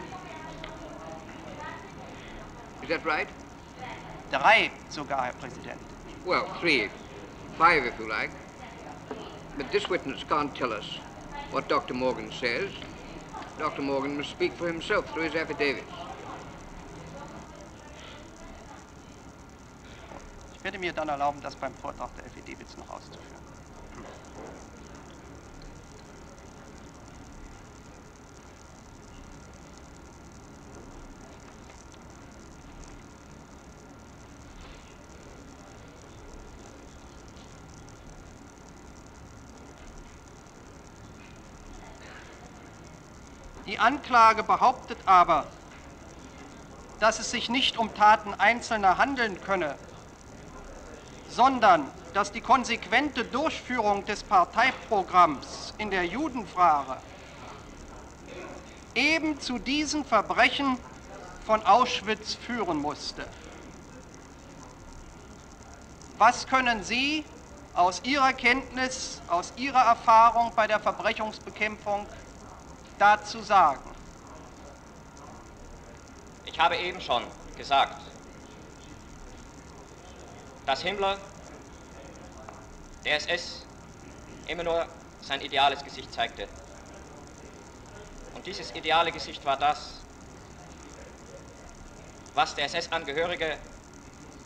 Is that right? Drei sogar, Herr Präsident. Well, three. Five, if you like. But this witness can't tell us what Dr. Morgan says. Dr. Morgan must speak for himself through his affidavits. Ich werde mir dann erlauben, das beim Vortrag der Affidavits noch auszuführen. Die Anklage behauptet aber, dass es sich nicht um Taten Einzelner handeln könne, sondern dass die konsequente Durchführung des Parteiprogramms in der Judenfrage eben zu diesen Verbrechen von Auschwitz führen musste. Was können Sie aus Ihrer Kenntnis, aus Ihrer Erfahrung bei der Verbrechungsbekämpfung dazu sagen? Ich habe eben schon gesagt, dass Himmler der SS immer nur sein ideales Gesicht zeigte. Und dieses ideale Gesicht war das, was der SS-Angehörige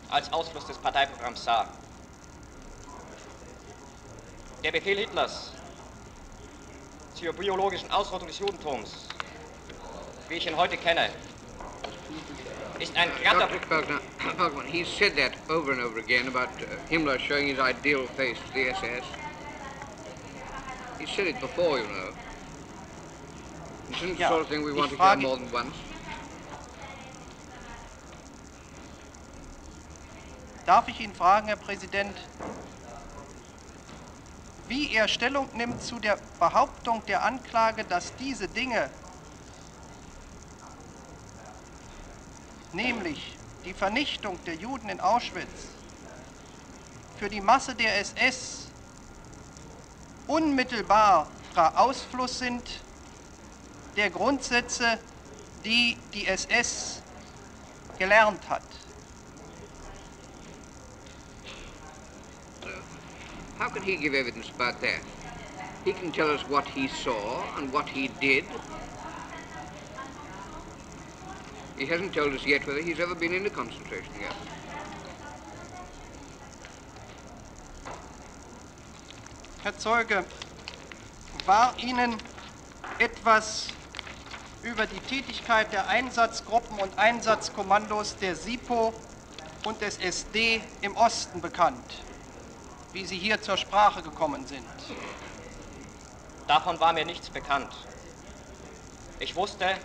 als Ausfluss des Parteiprogramms sah. Der Befehl Hitlers zur biologischen Ausrottung des Judentums, wie ich ihn heute kenne, ist ein glatter... Dr. Bergman, he said that over and over again about uh, Himmler showing his ideal face to the SS. He said it before, you know. Isn't the Ja, sort of thing we want to hear more than once? Darf ich ihn fragen, Herr Präsident, wie er Stellung nimmt zu der Behauptung der Anklage, dass diese Dinge, nämlich die Vernichtung der Juden in Auschwitz, für die Masse der SS unmittelbarer Ausfluss sind der Grundsätze, die die SS gelernt hat. How can he give evidence about that? He can tell us what he saw and what he did. He hasn't told us yet whether he's ever been in a concentration camp. Herr Zeuge, war Ihnen etwas über die Tätigkeit der Einsatzgruppen und Einsatzkommandos der SIPO und des SD im Osten bekannt, wie sie hier zur Sprache gekommen sind? Davon war mir nichts bekannt. Ich wusste,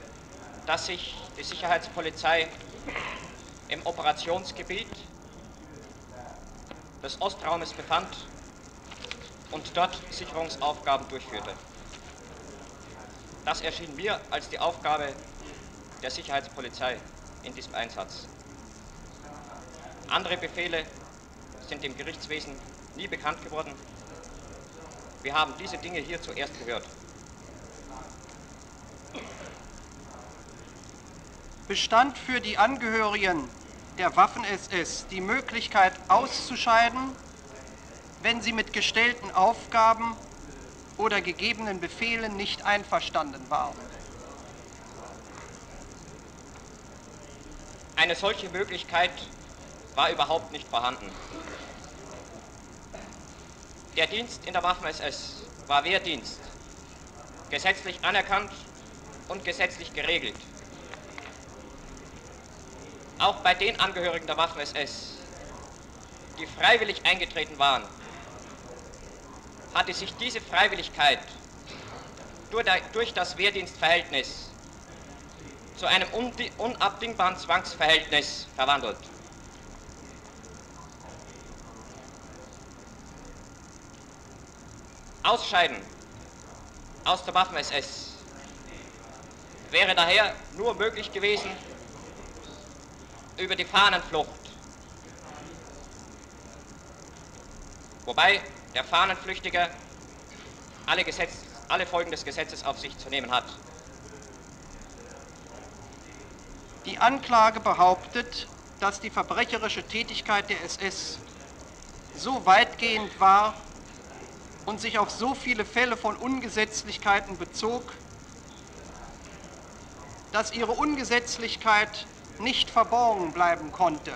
dass sich die Sicherheitspolizei im Operationsgebiet des Ostraumes befand und dort Sicherungsaufgaben durchführte. Das erschien mir als die Aufgabe der Sicherheitspolizei in diesem Einsatz. Andere Befehle sind dem Gerichtswesen nie bekannt geworden. Wir haben diese Dinge hier zuerst gehört. Bestand für die Angehörigen der Waffen-SS die Möglichkeit auszuscheiden, wenn sie mit gestellten Aufgaben oder gegebenen Befehlen nicht einverstanden waren? Eine solche Möglichkeit war überhaupt nicht vorhanden. Der Dienst in der Waffen-SS war Wehrdienst, gesetzlich anerkannt und gesetzlich geregelt. Auch bei den Angehörigen der Waffen-SS, die freiwillig eingetreten waren, hatte sich diese Freiwilligkeit durch das Wehrdienstverhältnis zu einem unabdingbaren Zwangsverhältnis verwandelt. Ausscheiden aus der Waffen-SS wäre daher nur möglich gewesen über die Fahnenflucht. Wobei der Fahnenflüchtiger alle, Gesetz, alle Folgen des Gesetzes auf sich zu nehmen hat. Die Anklage behauptet, dass die verbrecherische Tätigkeit der SS so weitgehend war und sich auf so viele Fälle von Ungesetzlichkeiten bezog, dass ihre Ungesetzlichkeit nicht verborgen bleiben konnte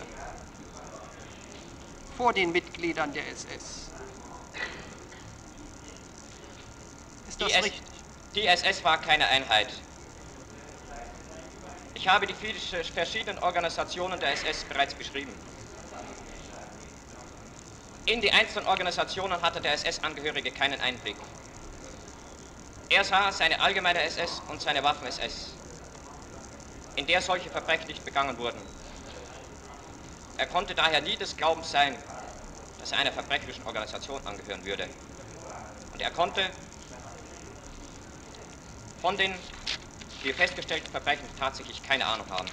vor den Mitgliedern der SS. Ist das die richtig? die SS war keine Einheit. Ich habe die verschiedenen Organisationen der SS bereits beschrieben. In die einzelnen Organisationen hatte der SS-Angehörige keinen Einblick. Er sah seine allgemeine SS und seine Waffen-SS, in der solche Verbrechen nicht begangen wurden. Er konnte daher nie des Glaubens sein, dass er einer verbrecherischen Organisation angehören würde. Und er konnte von den die festgestellten Verbrechen tatsächlich keine Ahnung haben.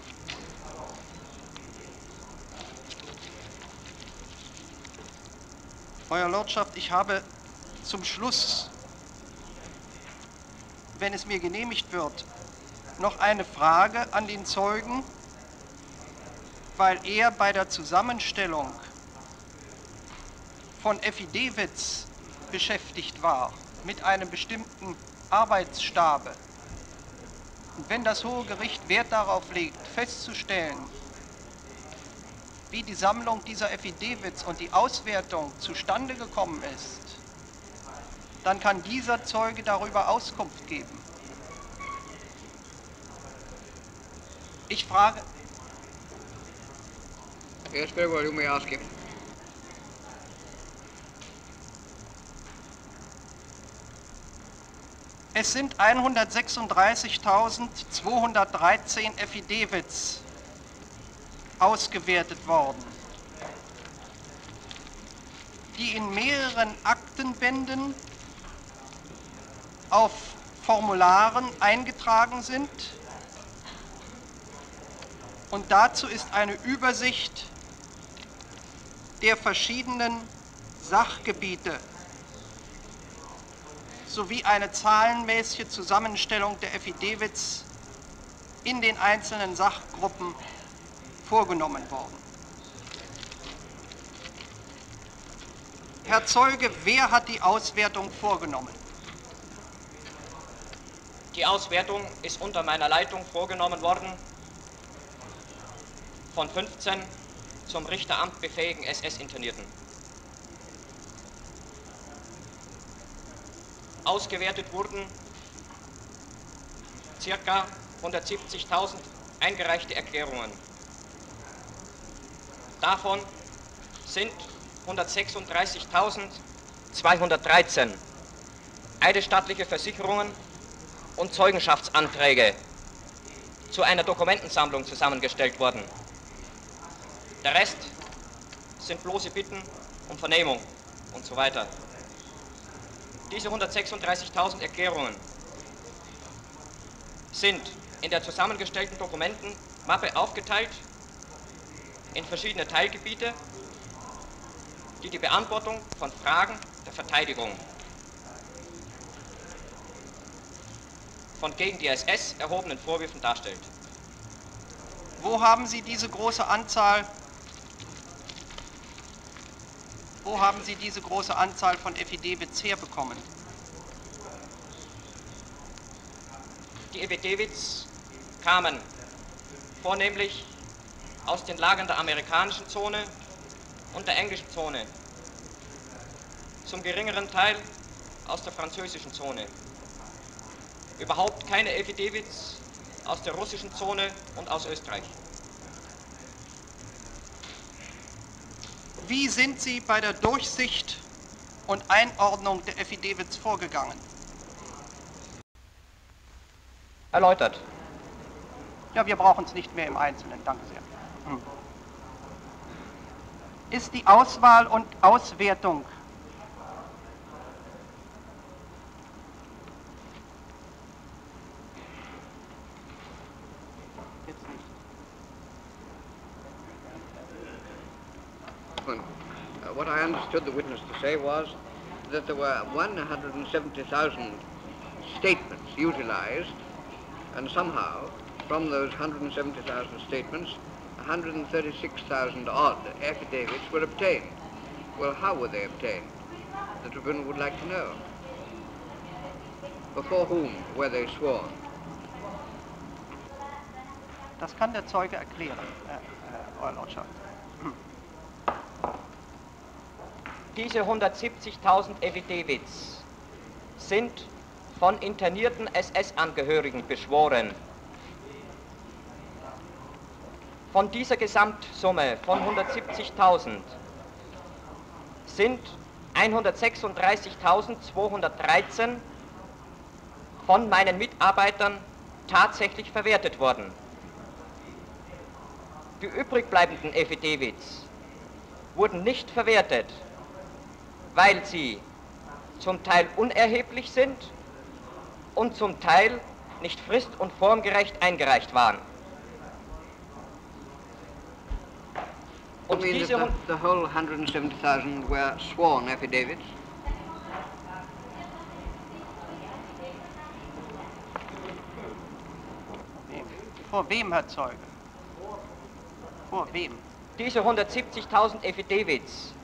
Euer Lordschaft, ich habe zum Schluss, wenn es mir genehmigt wird, noch eine Frage an den Zeugen, weil er bei der Zusammenstellung von Effidewitz beschäftigt war, mit einem bestimmten Arbeitsstabe. Und wenn das Hohe Gericht Wert darauf legt, festzustellen, wie die Sammlung dieser Affidavits und die Auswertung zustande gekommen ist, dann kann dieser Zeuge darüber Auskunft geben. Ich frage. Yes, well, you may ask him. Es sind 136.213 Affidavits ausgewertet worden, die in mehreren Aktenbänden auf Formularen eingetragen sind. Und dazu ist eine Übersicht der verschiedenen Sachgebiete sowie eine zahlenmäßige Zusammenstellung der Affidavits in den einzelnen Sachgruppen vorgenommen worden. Herr Zeuge, wer hat die Auswertung vorgenommen? Die Auswertung ist unter meiner Leitung vorgenommen worden von 15 zum Richteramt befähigen SS-Internierten. Ausgewertet wurden ca. 170.000 eingereichte Erklärungen. Davon sind 136.213 eidesstattliche Versicherungen und Zeugenschaftsanträge zu einer Dokumentensammlung zusammengestellt worden. Der Rest sind bloße Bitten um Vernehmung und so weiter. Diese 136.000 Erklärungen sind in der zusammengestellten Dokumentenmappe aufgeteilt in verschiedene Teilgebiete, die die Beantwortung von Fragen der Verteidigung von gegen die SS erhobenen Vorwürfen darstellt. Wo haben Sie diese große Anzahl wo haben Sie diese große Anzahl von Affidavits herbekommen? Die Affidavits kamen vornehmlich aus den Lagern der amerikanischen Zone und der englischen Zone, zum geringeren Teil aus der französischen Zone. Überhaupt keine Affidavits aus der russischen Zone und aus Österreich. Wie sind Sie bei der Durchsicht und Einordnung der Affidavits vorgegangen? Erläutert. Ja, wir brauchen es nicht mehr im Einzelnen. Danke sehr. Hm. Ist die Auswahl und Auswertung. Uh, what I understood the witness to say was that there were 170,000 statements utilized, and somehow, from those 170,000 statements, 136,000 odd affidavits were obtained. Well, how were they obtained? The tribunal would like to know. Before whom were they sworn? Das kann der Zeuge erklären, äh, äh, Euer Lordschaft. Diese 170.000 Affidavits sind von internierten SS-Angehörigen beschworen. Von dieser Gesamtsumme von 170.000 sind 136.213 von meinen Mitarbeitern tatsächlich verwertet worden. Die übrig bleibenden Affidavits wurden nicht verwertet, weil sie zum Teil unerheblich sind und zum Teil nicht frist- und formgerecht eingereicht waren. You Und mean diese, that the, the whole 170,000 were sworn affidavits? Vor wem, Herr Zeuge? Vor wem? diese 170.000 Affidavits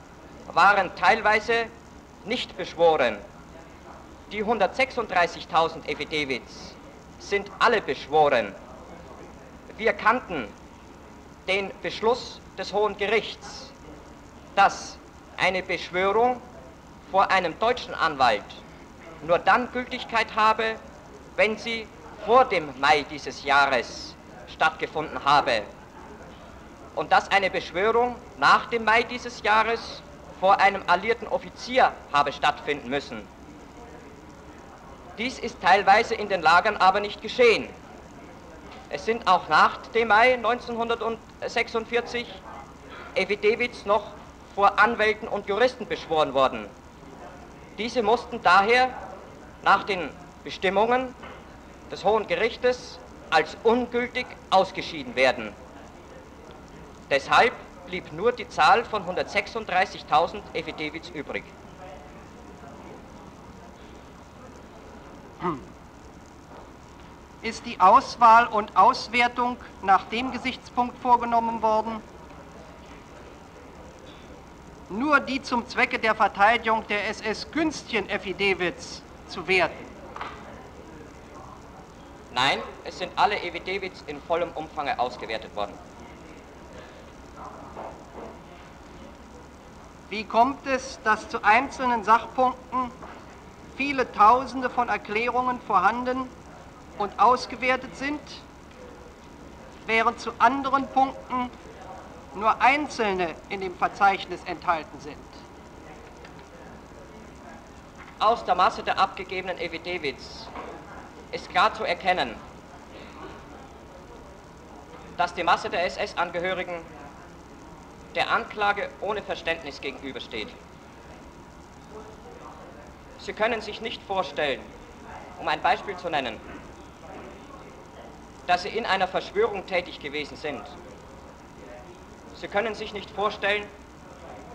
waren teilweise nicht beschworen. Die 136.000 Affidavits sind alle beschworen. Wir kannten den Beschluss des Hohen Gerichts, dass eine Beschwörung vor einem deutschen Anwalt nur dann Gültigkeit habe, wenn sie vor dem Mai dieses Jahres stattgefunden habe. Und dass eine Beschwörung nach dem Mai dieses Jahres vor einem alliierten Offizier habe stattfinden müssen. Dies ist teilweise in den Lagern aber nicht geschehen. Es sind auch nach dem Mai 1946 Affidavits noch vor Anwälten und Juristen beschworen worden. Diese mussten daher nach den Bestimmungen des Hohen Gerichtes als ungültig ausgeschieden werden. Deshalb blieb nur die Zahl von 136.000 Affidavits übrig. Ist die Auswahl und Auswertung nach dem Gesichtspunkt vorgenommen worden, nur die zum Zwecke der Verteidigung der SS-Günstchen-Affidavits zu werten? Nein, es sind alle Affidavits in vollem Umfange ausgewertet worden. Wie kommt es, dass zu einzelnen Sachpunkten viele Tausende von Erklärungen vorhanden und ausgewertet sind, während zu anderen Punkten nur einzelne in dem Verzeichnis enthalten sind? Aus der Masse der abgegebenen Affidavits ist klar zu erkennen, dass die Masse der SS-Angehörigen der Anklage ohne Verständnis gegenübersteht. Sie können sich nicht vorstellen, um ein Beispiel zu nennen, dass Sie in einer Verschwörung tätig gewesen sind. Sie können sich nicht vorstellen,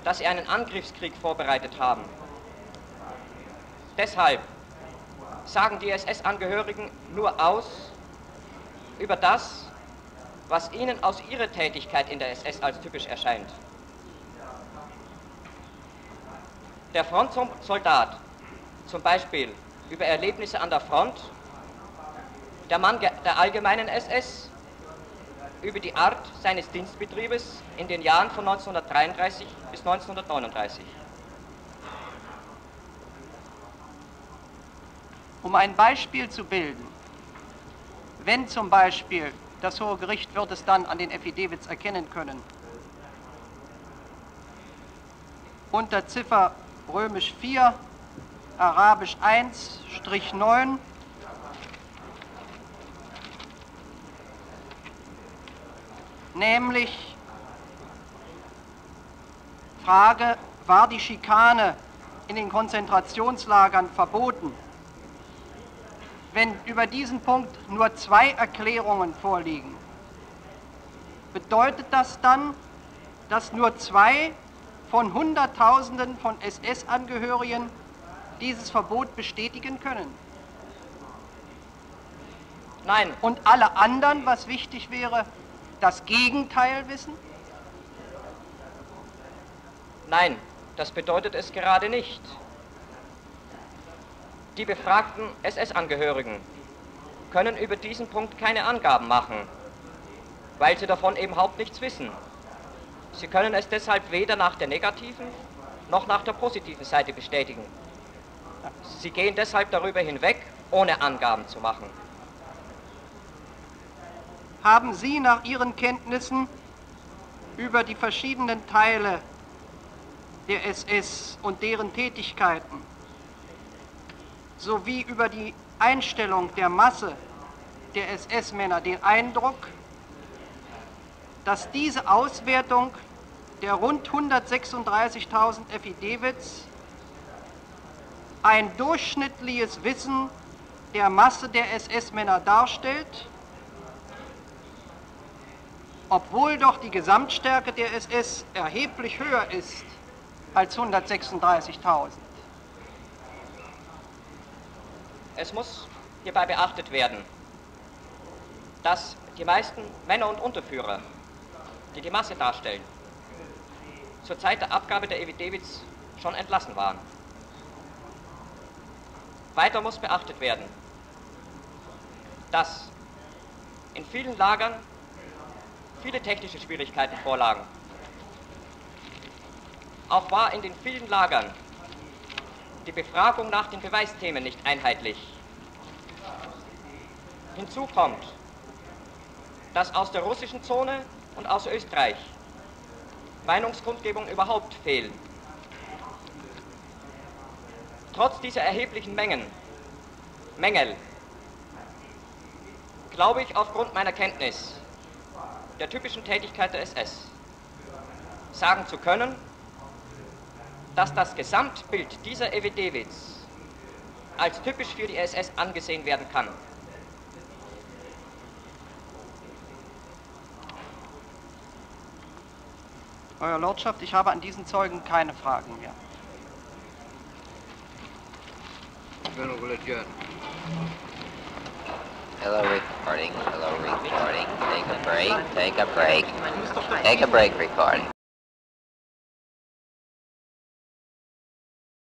dass Sie einen Angriffskrieg vorbereitet haben. Deshalb sagen die SS-Angehörigen nur aus über das, was ihnen aus ihrer Tätigkeit in der SS als typisch erscheint. Der Frontsoldat, zum Beispiel über Erlebnisse an der Front, der Mann der allgemeinen SS, über die Art seines Dienstbetriebes in den Jahren von 1933 bis 1939. Um ein Beispiel zu bilden, wenn zum Beispiel das Hohe Gericht wird es dann an den Affidavits erkennen können, unter Ziffer römisch 4, arabisch 1, Strich 9, nämlich Frage, war die Schikane in den Konzentrationslagern verboten? Wenn über diesen Punkt nur zwei Erklärungen vorliegen, bedeutet das dann, dass nur zwei von Hunderttausenden von SS-Angehörigen dieses Verbot bestätigen können? Nein, Und alle anderen, was wichtig wäre, das Gegenteil wissen? nein, das bedeutet es gerade nicht. Die befragten SS-Angehörigen können über diesen Punkt keine Angaben machen, weil sie davon eben überhaupt nichts wissen. Sie können es deshalb weder nach der negativen noch nach der positiven Seite bestätigen. Sie gehen deshalb darüber hinweg, ohne Angaben zu machen. Haben Sie nach Ihren Kenntnissen über die verschiedenen Teile der SS und deren Tätigkeiten sowie über die Einstellung der Masse der SS-Männer den Eindruck, dass diese Auswertung der rund 136.000 Affidavits ein durchschnittliches Wissen der Masse der SS-Männer darstellt, obwohl doch die Gesamtstärke der SS erheblich höher ist als 136.000. Es muss hierbei beachtet werden, dass die meisten Männer und Unterführer, die die Masse darstellen, zur Zeit der Abgabe der Evidevits schon entlassen waren. Weiter muss beachtet werden, dass in vielen Lagern viele technische Schwierigkeiten vorlagen. Auch war in den vielen Lagern die Befragung nach den Beweisthemen nicht einheitlich. Hinzu kommt, dass aus der russischen Zone und aus Österreich Meinungskundgebungen überhaupt fehlen. Trotz dieser erheblichen Mengen, Mängel, glaube ich aufgrund meiner Kenntnis der typischen Tätigkeit der SS sagen zu können, dass das Gesamtbild dieser Evidevits als typisch für die SS angesehen werden kann. Euer Lordschaft, ich habe an diesen Zeugen keine Fragen mehr. Journal will. Hello recording, hello recording. Take a break, take a break. Take a break recording.